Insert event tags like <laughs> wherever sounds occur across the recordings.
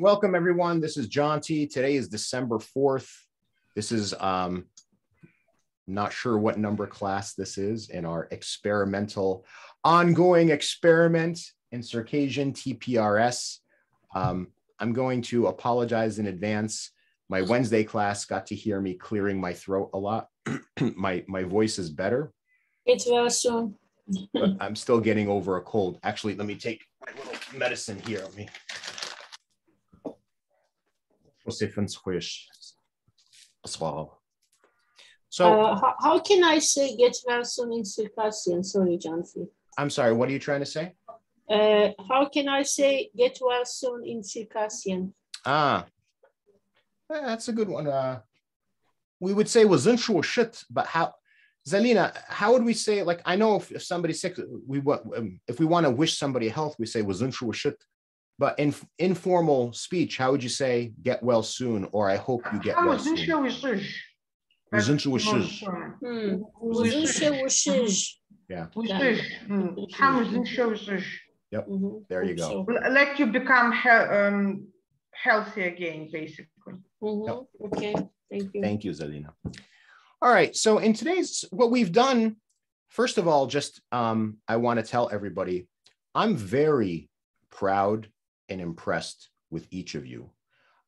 Welcome, everyone. This is John T. Today is December 4th. This is um, not sure what number class this is in our experimental, ongoing experiment in Circassian TPRS. Um, I'm going to apologize in advance. My Wednesday class got to hear me clearing my throat a lot. <clears throat> my, my voice is better, It's well soon. I'm still getting over a cold. Actually, let me take my little medicine here. Let me. Faz squish. Swallow. So Uh, how, how can I say get well soon in Circassian? Sorry, John. I'm sorry, what are you trying to say? Uh, how can I say get well soon in Circassian? Ah, eh, that's a good one. Uh, we would say was shit, but how, Zelina, how would we say? Like, I know if, if somebody's sick, we want, um, if we want to wish somebody health, we say was shit. But in informal speech, how would you say get well soon or I hope you get well soon? inşa uşuş. Uzun uşuş. Hmm. Uzun şey uşuş. Uşuş. Hamız inşa uşuş. Mhm. There you go. Let you become he- um, healthy again, basically. Mhm. Okay, thank you. Thank you, Zelina. All right. So in today's what we've done, first of all, just um, I want to tell everybody, I'm very proud and impressed with each of you.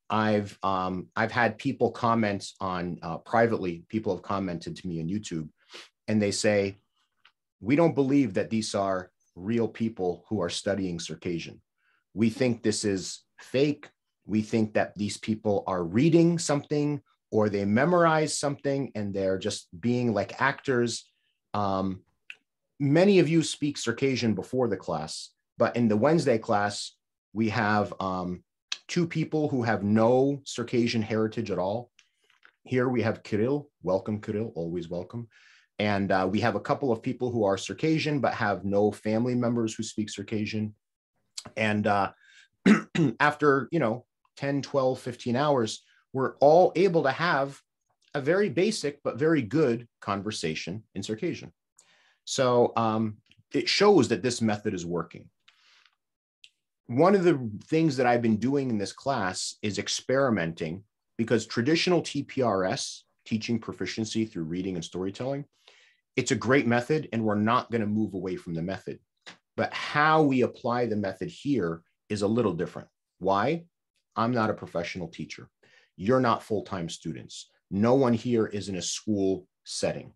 I've um, I've had people comment on uh, privately. People have commented to me on YouTube, and they say, "We don't believe that these are real people who are studying Circassian. We think this is fake. We think that these people are reading something or they memorize something and they're just being like actors. Um, many of you speak Circassian before the class, but in the Wednesday class, we have um, two people who have no Circassian heritage at all. Here we have Kirill. Welcome, Kirill. Always welcome. And uh, we have a couple of people who are Circassian but have no family members who speak Circassian. And uh, <clears throat> after, you know, 10, 12, 15 hours, we're all able to have a very basic but very good conversation in Circassian. So um, it shows that this method is working. One of the things that I've been doing in this class is experimenting because traditional TPRS, teaching proficiency through reading and storytelling, it's a great method and we're not going to move away from the method. But how we apply the method here is a little different. Why? I'm not a professional teacher. You're not full time students. No one here is in a school setting.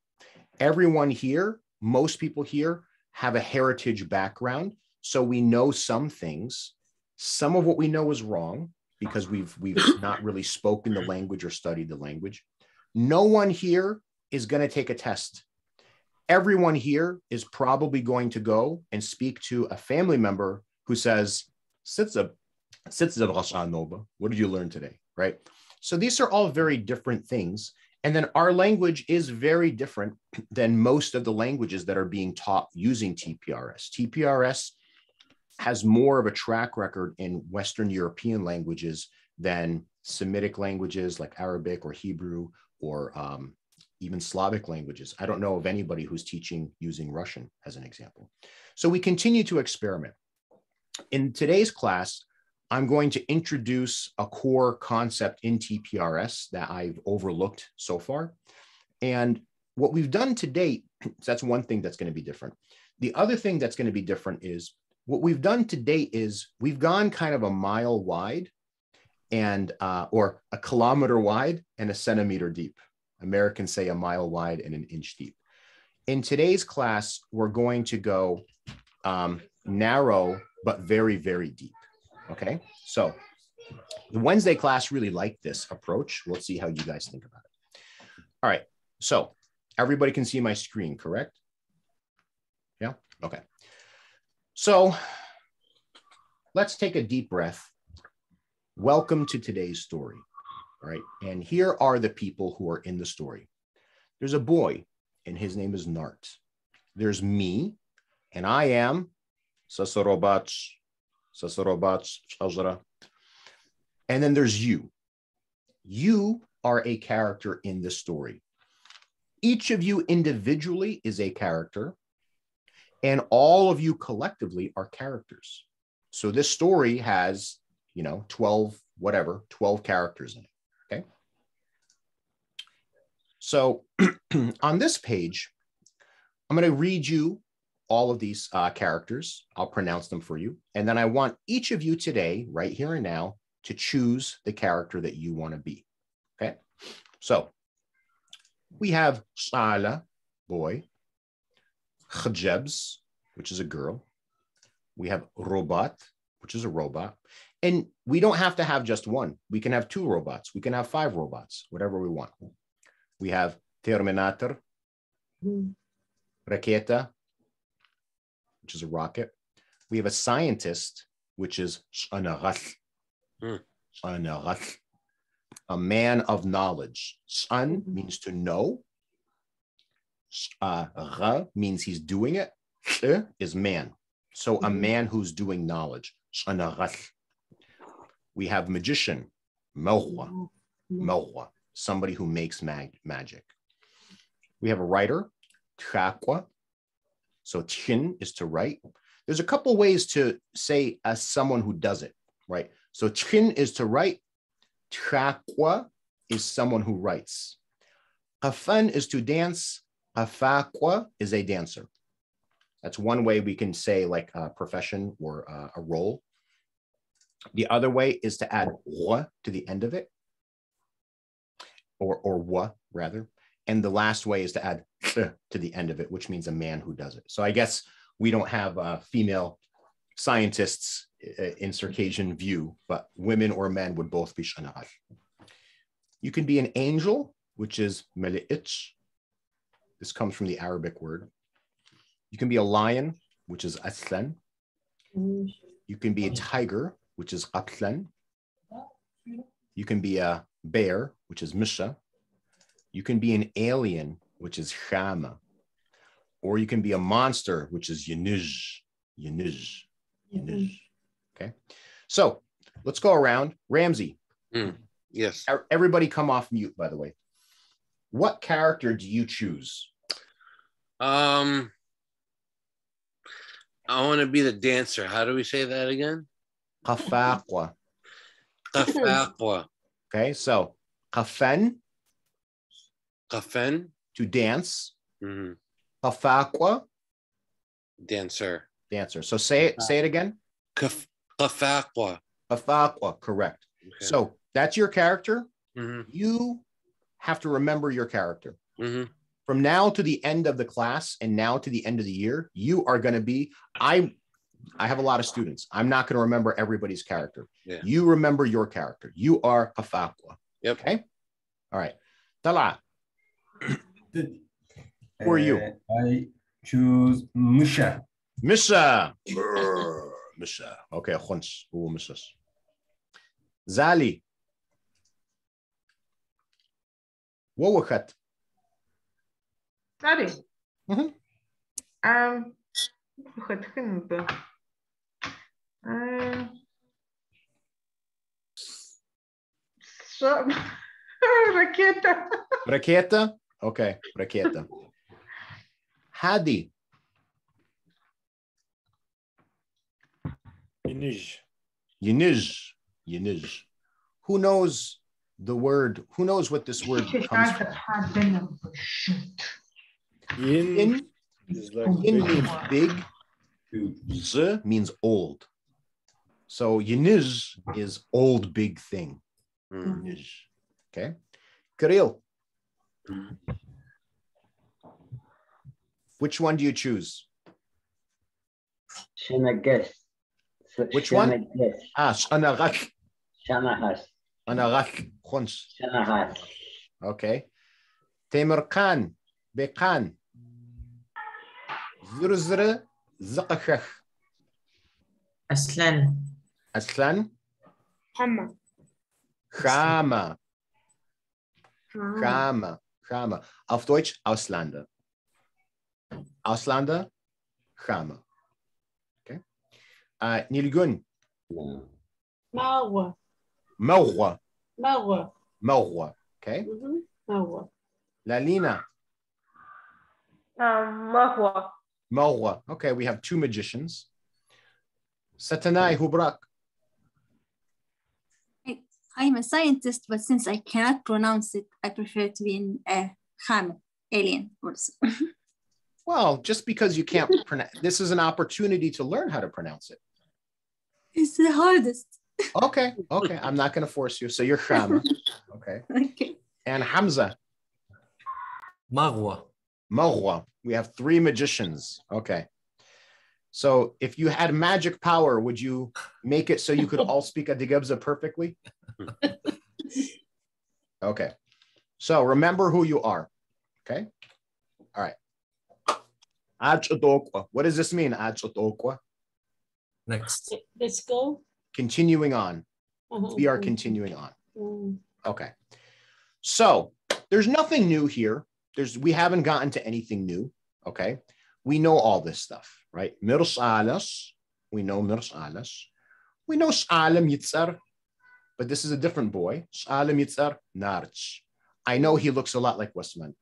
Everyone here, most people here, have a heritage background. So we know some things. Some of what we know is wrong because we've, we've <coughs> not really spoken the mm-hmm. language or studied the language. No one here is going to take a test. Everyone here is probably going to go and speak to a family member who says, Sitza, what did you learn today? Right. So these are all very different things. And then our language is very different than most of the languages that are being taught using TPRS. TPRS has more of a track record in Western European languages than Semitic languages like Arabic or Hebrew or um, even Slavic languages. I don't know of anybody who's teaching using Russian as an example. So we continue to experiment. In today's class, I'm going to introduce a core concept in TPRS that I've overlooked so far. And what we've done to date, so <clears throat> that's one thing that's going to be different. The other thing that's going to be different is what we've done to date is we've gone kind of a mile wide and uh, or a kilometer wide and a centimeter deep. Americans say a mile wide and an inch deep. In today's class, we're going to go um, narrow but very, very deep. Okay, so the Wednesday class really liked this approach. We'll see how you guys think about it. All right, so everybody can see my screen, correct? Yeah, okay. So let's take a deep breath. Welcome to today's story. All right, and here are the people who are in the story. There's a boy, and his name is Nart. There's me, and I am Sasarobach, Sasarobach, Chazara. And then there's you. You are a character in this story. Each of you individually is a character, and all of you collectively are characters. So this story has, you know, 12, whatever, 12 characters in it. Okay. So <clears throat> on this page, I'm going to read you all of these uh, characters. I'll pronounce them for you. And then I want each of you today, right here and now, to choose the character that you want to be. Okay. So we have Sala, boy, Khajebs, which is a girl. We have Robot, which is a robot. And we don't have to have just one. We can have two robots. We can have five robots, whatever we want. We have Terminator, Mm. Raketa, which is a rocket. We have a scientist, which is Shanarat. Hmm. Shanarat. A man of knowledge. Shan Mhm. means to know. Uh, ra means he's doing it. Is man. So a Mhm. man who's doing knowledge. We have magician, Mawwa. Mm. Mawwa, somebody who makes mag- magic. We have a writer. So chin is to write. There's a couple ways to say as someone who does it, right? So chin is to write. Tchakwa is someone who writes. Kafan is to dance. Kafakwa is a dancer. That's one way we can say like a profession or a role. The other way is to add wa to the end of it, or or wa rather. And the last way is to add to the end of it, which means a man who does it. So I guess we don't have uh, female scientists uh, in Circassian view, but women or men would both be shanahal. You can be an angel, which is meli'ich. This comes from the Arabic word. You can be a lion, which is aslan. Mm. You can be a tiger, which is qatlan. You can be a bear, which is misha. You can be an alien, which is khama. Or you can be a monster, which is yanuj. Yanuj. Yanuj. Okay. So let's go around. Ramsey, Yes. e- everybody come off mute, by the way. What character do you choose? Um, I want to be the dancer. How do we say that again? Kafakwa. Kafakwa. Okay. So kafen. Kafen. to dance. hmm Dancer. dancer. So say it, say it again. Kafakwa. Kafakwa. Correct. Okay. So that's your character. hmm You have to remember your character. hmm from now to the end of the class and now to the end of the year, you are going to be, I, I have a lot of students. I'm not going to remember everybody's character. Yeah. You remember your character. You are Hafakwa. Yep. Okay. All right. Tala. Who are you? Uh, I choose Misha. Misha. Misha. Okay. Khons. Who Misha? Zali. Wawakat. Sorry. Mhm. Um, het ging de. Uh, <laughs> zo. Raketa. Raketa. Okay, Raketa. Hadi. Inij. Yinij. Yinij. Who knows the word? Who knows what this word comes from? Yin In, is like in big. means big. Z means old. So Yinij is old big thing. Mm. Okay. Kirill. Which one do you choose? Shanagas. Which one? Ah, Shanarak. Shanahas. Anarak. Okay. Temur Khan. Bekan. Zurzre. Zakashach. Aslan. Aslan. Hamma. Chama. Ah. Chama. Chama. Auf Deutsch Ausländer. Ausländer. Chama. Okay. Uh, Nilgun. No. Marwa. Maurwa. Marwa. Maurwa. Okay. Mhm. Marwa. Lalina. Um, Mahua. Okay, we have two magicians. Satanai Hubrak. I'm a scientist, but since I cannot pronounce it, I prefer to be in a Ham alien also. <laughs> well, just because you can't pronounce, this is an opportunity to learn how to pronounce it. It's the hardest. okay, okay. I'm not going to force you. So you're Ham. <laughs> Okay. Okay. And Hamza. Marwa. Marwa. We have three magicians. Okay. So if you had magic power, would you make it so you could all speak Adigabza perfectly? <laughs> Okay. So remember who you are. Okay. All right. Achotokwa. What does this mean? Achotokwa. next Let's go. Continuing on. Uh-huh. We are continuing on. Mm. Okay. So there's nothing new here. There's we haven't gotten to anything new. Okay. We know all this stuff, right? Mirs alas. We know Mirs alas. We know Salam Yitzar, but this is a different boy. Salam Yitzar Narch. I know he looks a lot like Westman.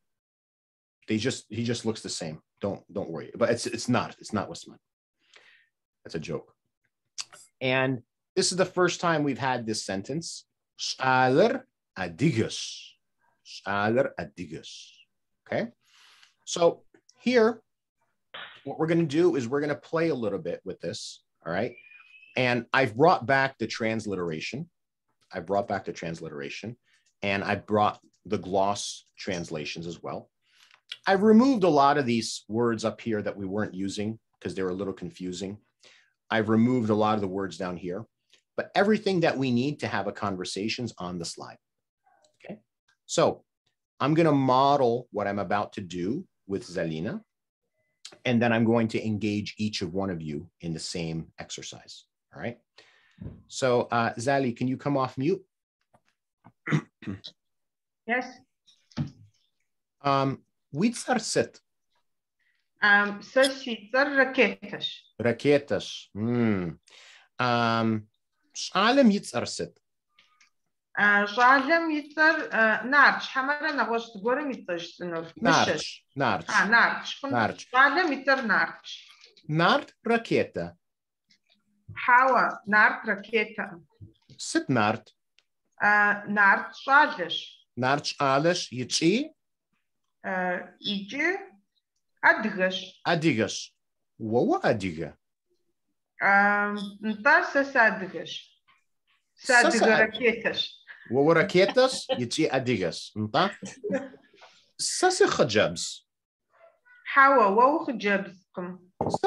They just he just looks the same. Don't don't worry. But it's it's not. It's not Westman. That's a joke. And this is the first time we've had this sentence. Saler adigus. Saler adigus. Okay. So here, what we're going to do is we're going to play a little bit with this. All right. And I've brought back the transliteration. I brought back the transliteration and I brought the gloss translations as well. I've removed a lot of these words up here that we weren't using because they were a little confusing. I've removed a lot of the words down here, but everything that we need to have a conversation is on the slide. Okay. So I'm going to model what I'm about to do with Zalina, and then I'm going to engage each of one of you in the same exercise. All right. So uh, Zali, can you come off mute? <clears throat> Yes. Um, Witzar sit, Um, raketas. raketas. Hmm. Um, Shalem yitzar sit. Жалем Yitzer Narch. Hamara Nagosh Gorem Yitzer Snur. Narch, narch, Ah, Narch. Narch. Жалem Yitzer Narch. nart raketa. Hawa Nart raketa. Sit nart, Nart Shalish. narch alish yitchi Iji Adgash. adigas. Wawa adiga. Ntar Sasadgash. Sasa- Sadga raketas. Vovraquetas يتي أديغاس نتا tá? Sassi Khajabs. حوا واو خجابزكم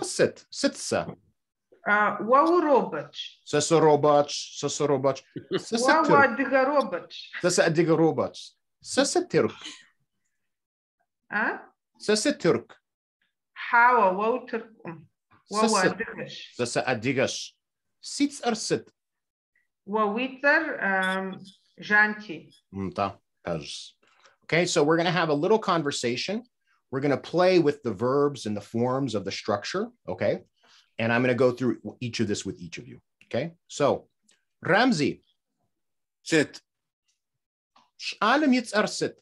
ست ست سا. آه، واو روباتش سس روباتش سس روباتش واو أدغا روباتش سس أدغا روباتش سس ترك. أه؟ سس ترك. حوا واو تركم واو أدغش سس أدغش ست أرست وويتر Wawitzer Janti. Mta. Okay, so we're going to have a little conversation. We're going to play with the verbs and the forms of the structure. Okay, and I'm going to go through each of this with each of you. Okay, so Ramzi, sit Shalom yitzar sit.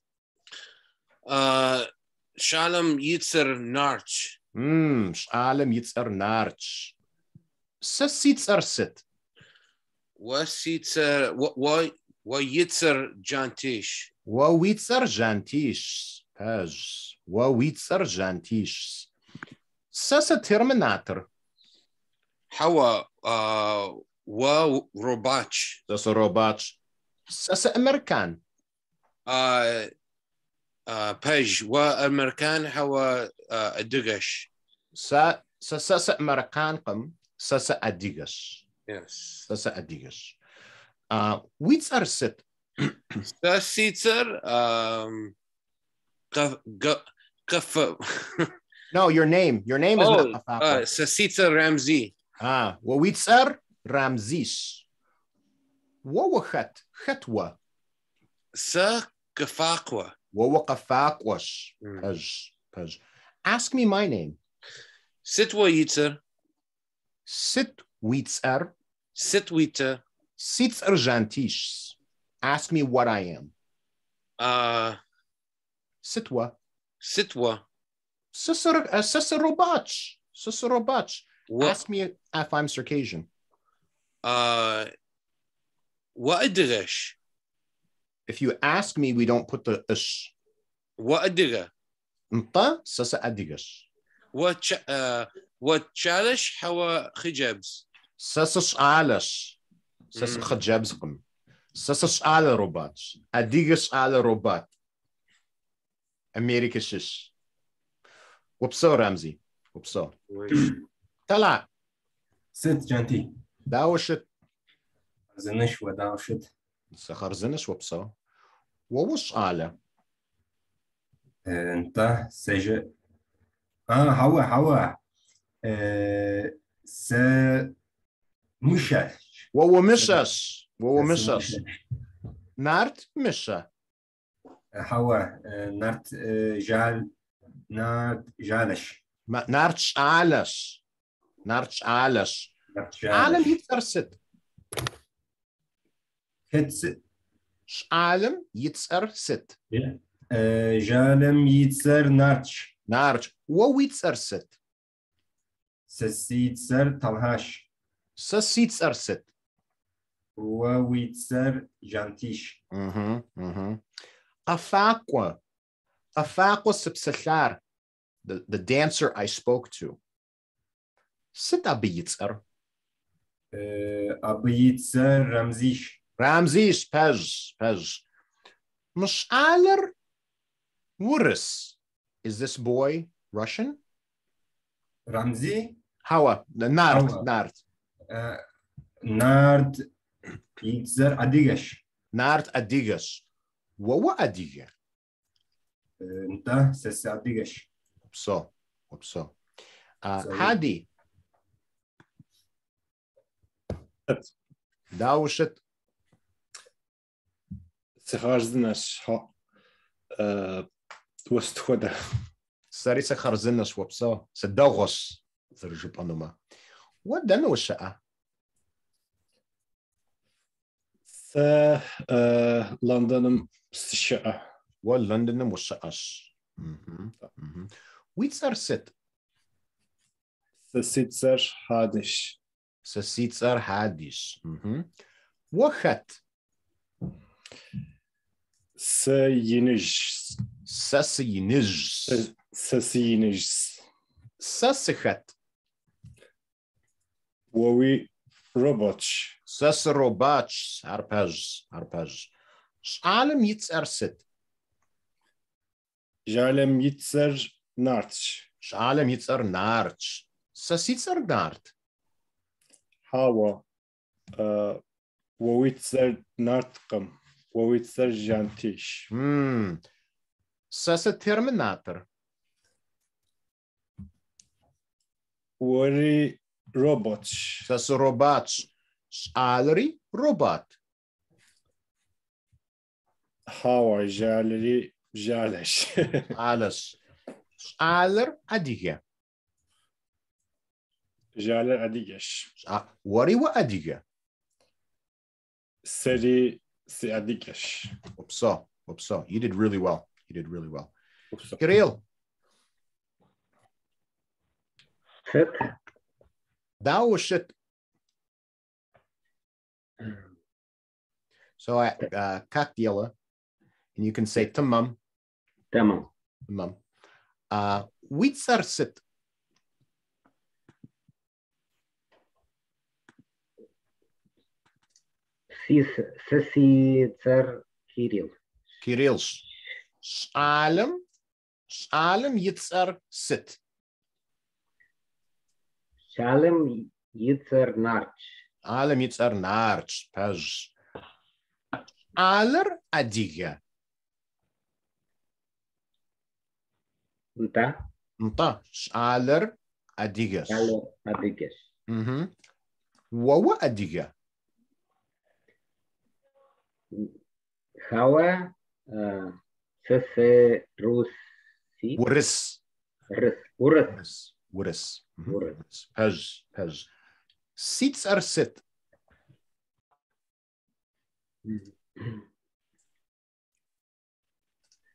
uh Shalom Yitzer Narch Hmm, Shalom yitzar narch. Sis yitzar sit. Wasitzer wa wa Yitzer Jantish Wa witzar jantish. Pez. Wa witzar jantish. Sasa terminator. Hawa uh wa Robach Sasa robach. Sasa American. uh uh Pej wa American Hawa uh Adugash sa sa sa sa American qam sa sa adigas yes sa sa adigas uh wits are sit Sasitzer um Qaf Qaf no your name. Your name is Oh, not uh, Afaka. Sasitzer Ramzi. Ah wa wits are ramzis? Wa? Wa khat khatwa Sa Kafakwa wa wa qafaqwas Mm. paz ask me my name. Sitwa Yitzer sit wits are? Sitwita sits arjantish ask me what i am uh sitwa Sitwa sasar uh, sasarobach sasarobach wa ask me if i'm circassian uh وأدغش If you ask me, we don't put the ish. وأدغ Nta sasa adigas. وتش... آه، وتشالش حوا خجبز Sasa Се сакав джебском. Се сашалер обаче. А дигаш алер обат. Америка шиш. وبصو رمزي. وبصو. طلع ست جانتي. داوشت زنش وداوشت سخر زنش وبصو. ووش آلة انت سج. آه هوا هوا. آه س مشاش وهو مشش وهو مشش نارت مشى هوا آه، نارت آه، جال نارت جالش ما- نارتش آلش نارتش آلش نارت عالم جالش يتسرست كتس عالم يتسرست آه، جالم يتسر Sa seats are set. Wawitzer jantish. Mhm. Mhm. Afakwa. Afakwa sipsalar. The the dancer I spoke to. Sit abiyitzer. Eh, abiyitzer ramzish. Ramzish pej pej. Mash'aler Wuris. Is this boy Russian? Ramzi? Hawa. Nart. Nart. نارد بيتزر أديجش نارد أديجش وو أديجا أنت سس أديجش بصو بصو هادي داوشت. سخارزنش ها. توست خدا. ساري سخارزنش وبصو سداغوس. زرجب أنما ودنا وشأة آه، لندنم الشقة ولندنم والشقاش. ويتسر ست سسيتسر حادش. سسيتسر حادش. وخت؟ سينج سسينج سسينج سسخت ووي روبوتش. სასრობაჩს არფაჟს არფაჟს. ალემ იწერსეთ ჟალემ იწერ ნარტშ ჟალემ იწერ ნარტშ სასიწერ ნარტ ჰავა. ვოიწერ ნარტყმ. ვოიწერ ჟანთიშ. მ სასე ტერმინატორ ორი რობოტს. სასე რობოტს robach. Shalri robot. هاوا جالري جالش Alles. Aller adiga. جالر أديقش Wari wa adiga. سري سي أديقش Upso. Upso. You did really well. You did really well. Kirill, ست thou was shit. so uh, kakdila, and you can say tamam. Tamam. Tamam. Uh, Witsarsit. Сесицар Кирилл. Кирилл. С алем. С алем яцар сит. Шалем яцар. عالم يتسار نارج باج عالر أديجا انتا انتا عالر أديجا أديجا وو أديجا هوا سسي روسي ورس رس ورس ورس ورس هج هج seats are set.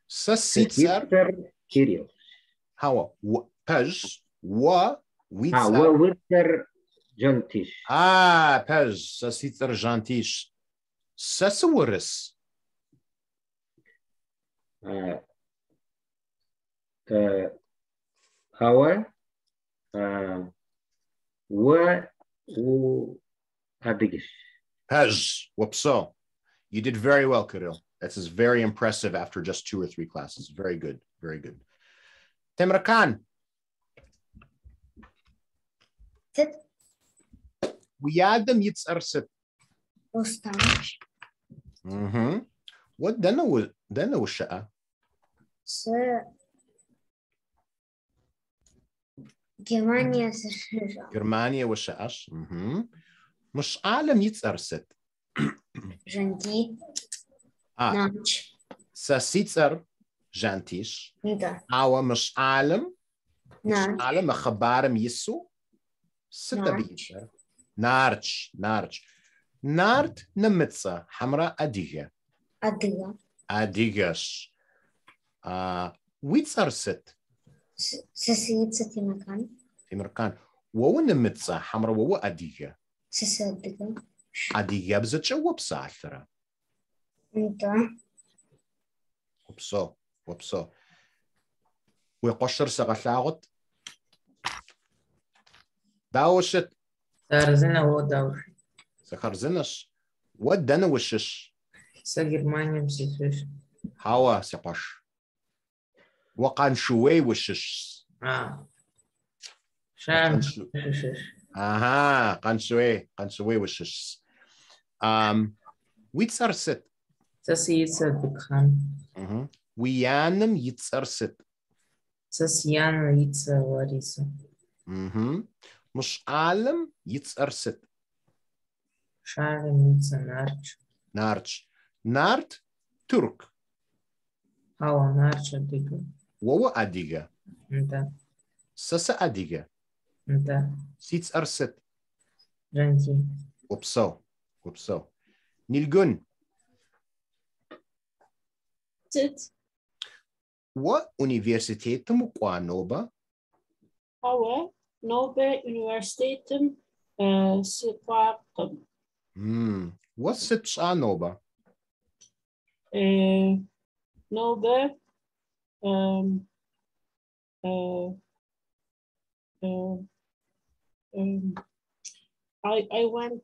Such seats are curious. هوا باج و ويتسر آه ويتسر جنتيش آه باج سيتر جنتيش سسورس آه. آه. هوا آه. و o Kardegiş. Has. Whoopso. You did very well, Kirill. That's is very impressive after just two or three classes. Very good. Very good. Temrakan. Sit. Уядам яцарсит. Mm-hmm. What then? What then? дана ушаа. Се جرمانيا זה שלושה. גרמניה ושאש. مش عالم يتسرسد جنتي ناتش ساسيتسر جانتيش عوا مش عالم مش عالم خبارم يسو ستة بيتر نارتش نارتش نارت نمتسا حمراء أديجة أديجة أديجش آه ويتسرسد سسيد ستي مكان. في مركان. وو نمتصا حمر وو أدية. سسدقم أدية. بزتش وبسا عثرة انت وبسو وبسو ويقشر سغلاغت داوشت. سارزنا وداوش سخرزنش. ودنا وشش سا جرمانيا بسيتوش هوا سيقش وقان شوي وشش. آه. شام قان شوي قان شوي وشش. آم ويتسرست تسي يتسبكخان أها ويانم يتسرست تسيان يتسواريس أها مش عالم يتسرست شعلم يتسنارج نارج. نارد ترك. هوا نارج ديكو وو أديغا أنت سس أديغا أنت سيتس أرست جانتي وبسو وبسو نيلجون تت وuniversitetum qua noba awe nobe universitetum siquaptum mm what sitsa noba nobe um, uh, uh, um, I, I went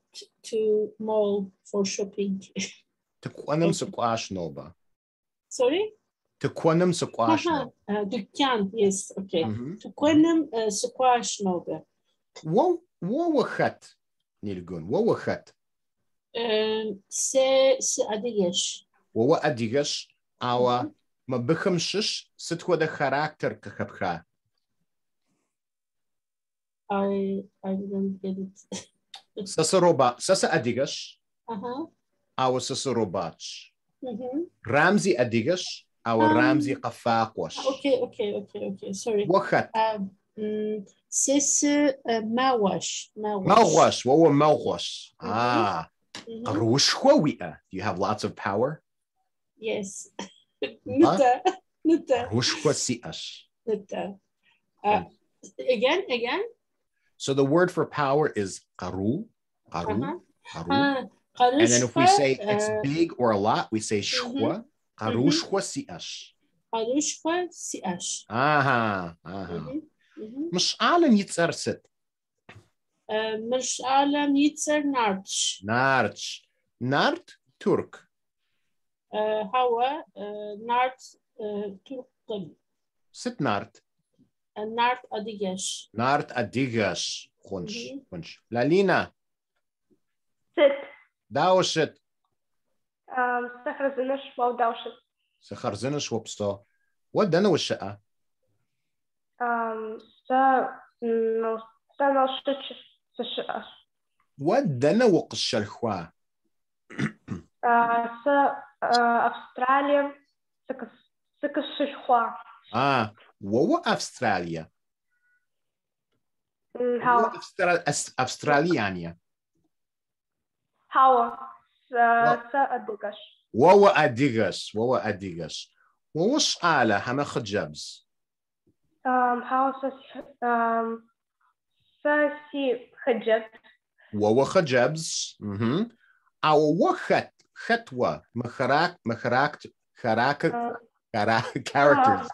to mall for shopping. Dükkanım sıklaşnolba. Sorry? To Dükkanım sıklaşnolba. Uh, dükkan, yes, okay. Mm-hmm. Dükkanım uh, sıklaşnolba. What, what wahat Nilgün? What wahat? Um, se, se adigash. What adigash Our أديش. و أديجش أو ما بخمشش ست ودا خاراكتر كخبخا I I didn't get it. سسروبا سس أديجش Uh-huh. أو سسروباتش Mm-hmm. رامزي أديجش أو Um, رامزي قفاقوش Okay, okay, okay, okay. Sorry. وخت Um, mm, س uh, ماوش ماوش. موغوش وهو موغوش آه Mhm. قروش خويئة Do you have lots of power? Yes. نتا نتا قروش خوسيئش نتا. Uh, again, again. So the word for power is qaru, qaru, Uh-huh. qaru. Ah, And then if we say it's uh, big or a lot, we say shwa, qaru Mhm. shwa si'ash. قروشخة سي اش. Aha, aha. Mhm, mhm. مش عالم يتسرست. Uh, مش عالم يتسر نارتش. نارتش. نارت ترك. آه، هو آه، نارت آه، تركل ست نارت نارت أديجش نارت أديجش خونش خونش لالينا. ست داوشت سخر زنش و داوشت سخر زنش و وبستو ودنا والشقة ودنا ودنا وقش سا Австралия, СКСШХ. آه وهو أستراليا. هو أستراليانيا. هو سأدقش وهو أدقش وهو أدقش وهو شعالة هما خجبز هو ساسي خجبز وهو خجبز أو وخت Chetwa. Macharak, macharak, charak, Uh, chara- characters.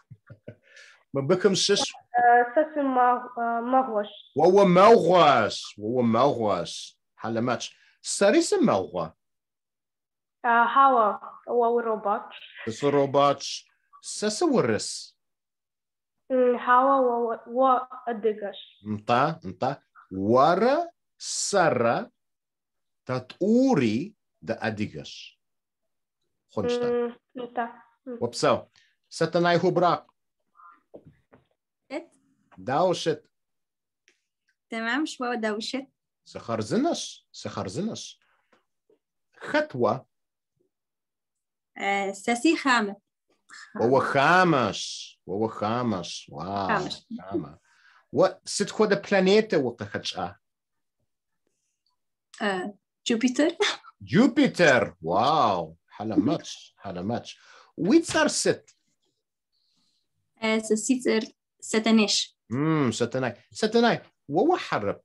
Mabukam sis. uh, Sasi ma- uh, Magwash. Wawa melwas. Wawa melwas. Halamach. Sarisa melwa. Uh, Hawa. Wa robot. Sisa robots. Sisa waris. Mm, Hawa wa wa adigash. Nta, nta. Wara sara taturi da adigas. Khonsta. Mm, Nta. Mm. Wapso. Satanai hubrak. ست Daushit. تمام شوية دوشت سخرزنش سخرزنش خطوة آه، ساسي خامة وهو خامس وهو خامس واو خامس. خامة و ست خود بلانيتا وقخش اه آه، جوبيتر جوبيتر واو حلا ماتش حلا ماتش ويت صار ست آه، ساسيتر ستانيش امم ستناي ستناي وهو حرب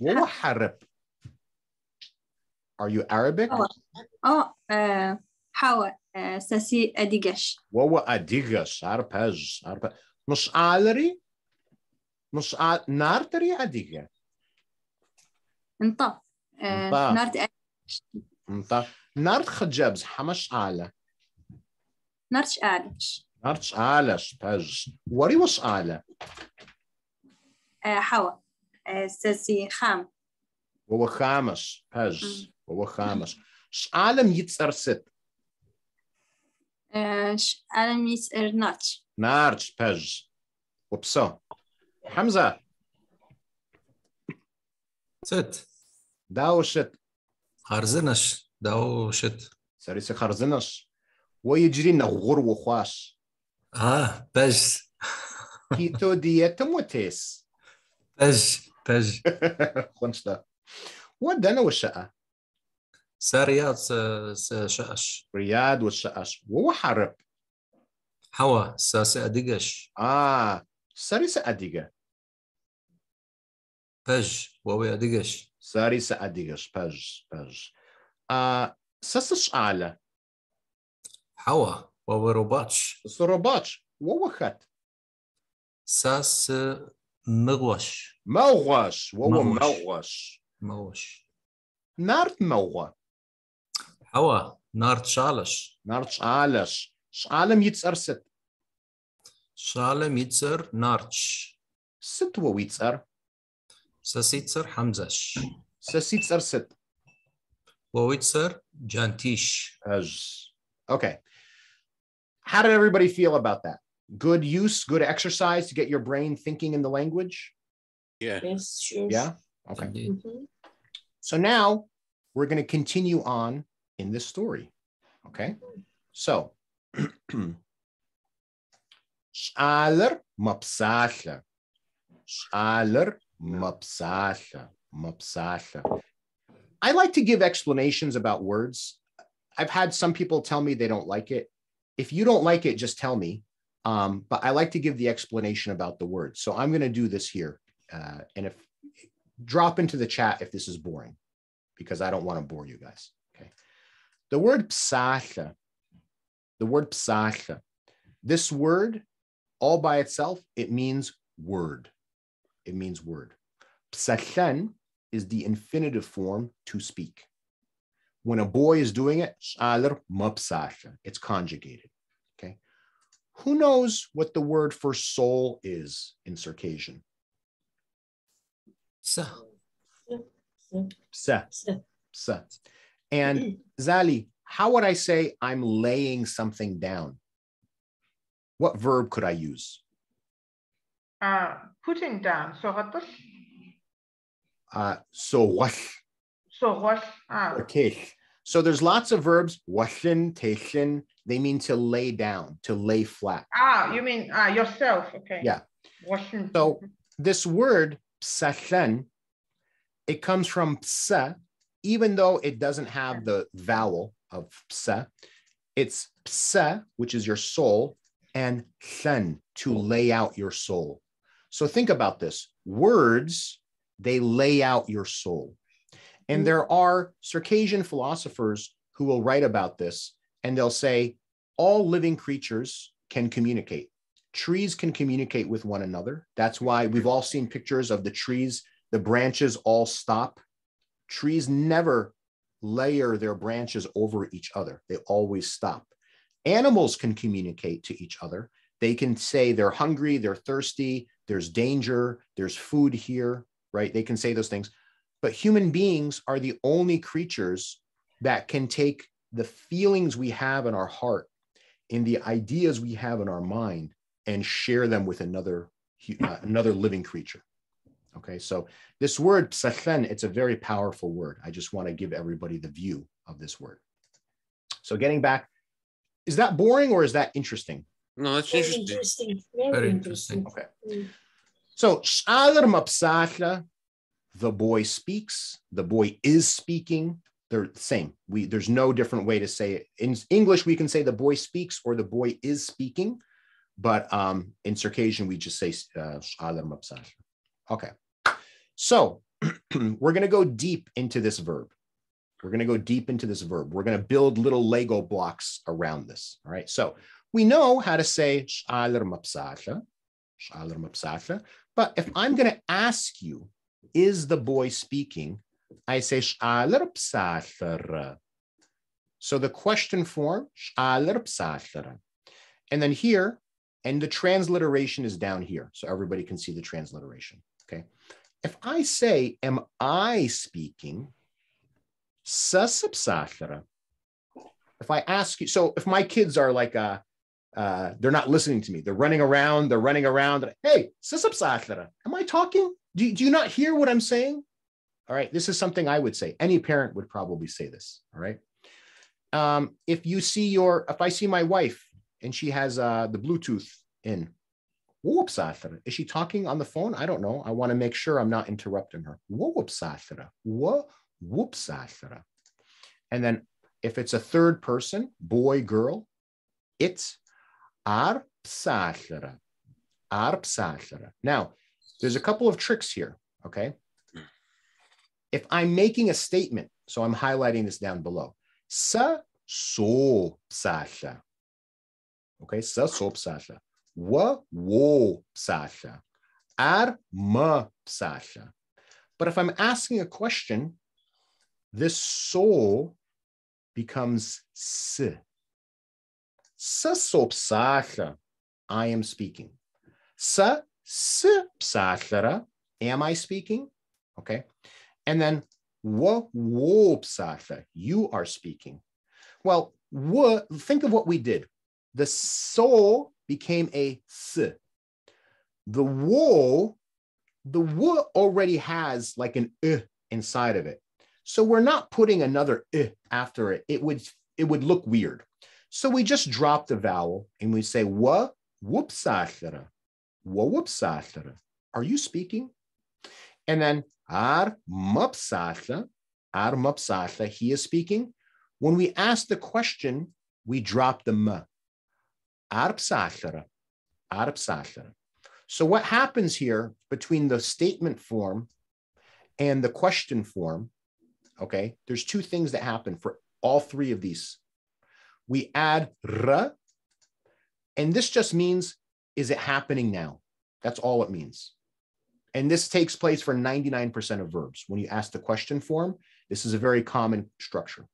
وهو حرب Are you Arabic? أو آه، حوا ساسي أديجاش وهو أديغش عربج عرب مش عالري مش عال نارتري أديغة نطاف آه، نارت نطاف نارت خجاب حمش اعلى نارتش آلش نارتش آلش بج وري وش اعلى آه، حوا. آه، ساسي خام. وهو خامش باج وهو خامش. ش عالم يتسر ست. ش عالم يتسر نارتش نارتش باج وبسو. حمزة. ست. داو شت. خرزنش داو شت. سريس خرزنش ويجري نغور وخواش. آه بج. كيتو <laughs> ديت موتيس بج بج. خونش دا ودنا والشقة سا سشاش شقش رياض والشقش وهو حرب حوا ساس سأدقش آه سريس سأدقة بج وهو يدقش Sari sa'adigas, paž, paž. A sasas ala. Hawa, wawa robač. Su robač, wawa hat. Sas مغوش مغوش وهو مغوش مغوش نارت مغوى هوا نارت شالش نارت شالش شالم يتسر ست شالم يتسر نارتش ست ويتسر სასიცარ ჰამზაში set. სეთ ლოიცარ Jantish. okay. How did everybody feel about that? Good use good exercise to get your brain thinking in the language? Yeah. Yes sure. yeah? Okay. Mm -hmm. so now we're going to continue on in this story. Okay? So Шалер мапсалла. Шалер mapsasha. Mapsasha. I like to give explanations about words. I've had some people tell me they don't like it. If you don't like it, just tell me. Um, but I like to give the explanation about the word. So I'm going to do this here. Uh, and if drop into the chat if this is boring, because I don't want to bore you guys. Okay. The word psasha, the word psasha, this word all by itself, it means word. It means word. Psashen is the infinitive form to speak. When a boy is doing it, it's conjugated. Okay. Who knows what the word for soul is in Circassian? سه Psa. Psa. And <clears throat> Zali, how would I say I'm laying something down? What verb could I use? Uh, putting down. Soratas. Uh, so wash, Soros. Ah, okay. So there's lots of verbs, washin, tashin. They mean to lay down, to lay flat. ah, you mean ah yourself? Okay. Yeah. Washing. So this word psashen, it comes from psa, even though it doesn't have the vowel of psa. It's psa, which is your soul, and shen, to lay out your soul. So think about this. Words, they lay out your soul. And mm. there are Circassian philosophers who will write about this and they'll say all living creatures can communicate. Trees can communicate with one another. That's why we've all seen pictures of the trees, the branches all stop. Trees never layer their branches over each other, they always stop. Animals can communicate to each other. They can say they're hungry, they're thirsty, there's danger, there's food here, right? They can say those things. But human beings are the only creatures that can take the feelings we have in our heart and the ideas we have in our mind and share them with another uh, another living creature. Okay, so this word psachen, it's a very powerful word. I just want to give everybody the view of this word. So getting back, is that boring or is that interesting? No, that's Very interesting. interesting. Very, Very interesting. interesting. Okay. Mm. So Sh'alar Mapsatla, the boy speaks, the boy is speaking. They're the same. We there's no different way to say it. In English, we can say the boy speaks or the boy is speaking, but um, in Circassian, we just say uh, Sh'alar Mapsatla. Okay. So <clears throat> we're going to go deep into this verb. We're going to go deep into this verb. We're going to build little Lego blocks around this. All right. So we know how to say Mapsatla. But if I'm going to ask you, is the boy speaking? I say Psatla. So the question form. And then here, and the transliteration is down here. So everybody can see the transliteration. Okay. If I say, am I speaking? Sasapsatla. If I ask you, so if my kids are like, uh, uh, they're not listening to me. They're running around. They're running around. Hey. Am I talking? Do, you- do you not hear what I'm saying? All right. This is something I would say. Any parent would probably say this. All right. Um, if you see your, if I see my wife and she has uh, the Bluetooth in. Is she talking on the phone? I don't know. I want to make sure I'm not interrupting her. And then if it's a third person, boy, girl, it's arpsatla. Arpsatla. Now, there's a couple of tricks here, okay? If I'm making a statement, so I'm highlighting this down below. Sa so psatla. Okay, sa so psatla. Wa wo psatla. Ar ma psatla. But if I'm asking a question, this so becomes s. So psatla. I am speaking. S psatla. Am I speaking? Okay. And then wo psatla. You are speaking. Well, wa, think of what we did. The so became a s. The wo, the wo already has like an uh inside of it. So we're not putting another uh after it. It would it would look weird. So we just drop the vowel and we say wa whoopsatara. Wa whoopsatara. Are you speaking? And then ar mupsatla. Ar mupsatla. He is speaking. When we ask the question, we drop the m. Arpsatara. Arpsatara. So what happens here between the statement form and the question form, okay, there's two things that happen for all three of these. We add r, and this just means, is it happening now? That's all it means. And this takes place for 99% of verbs. When you ask the question form, this is a very common structure.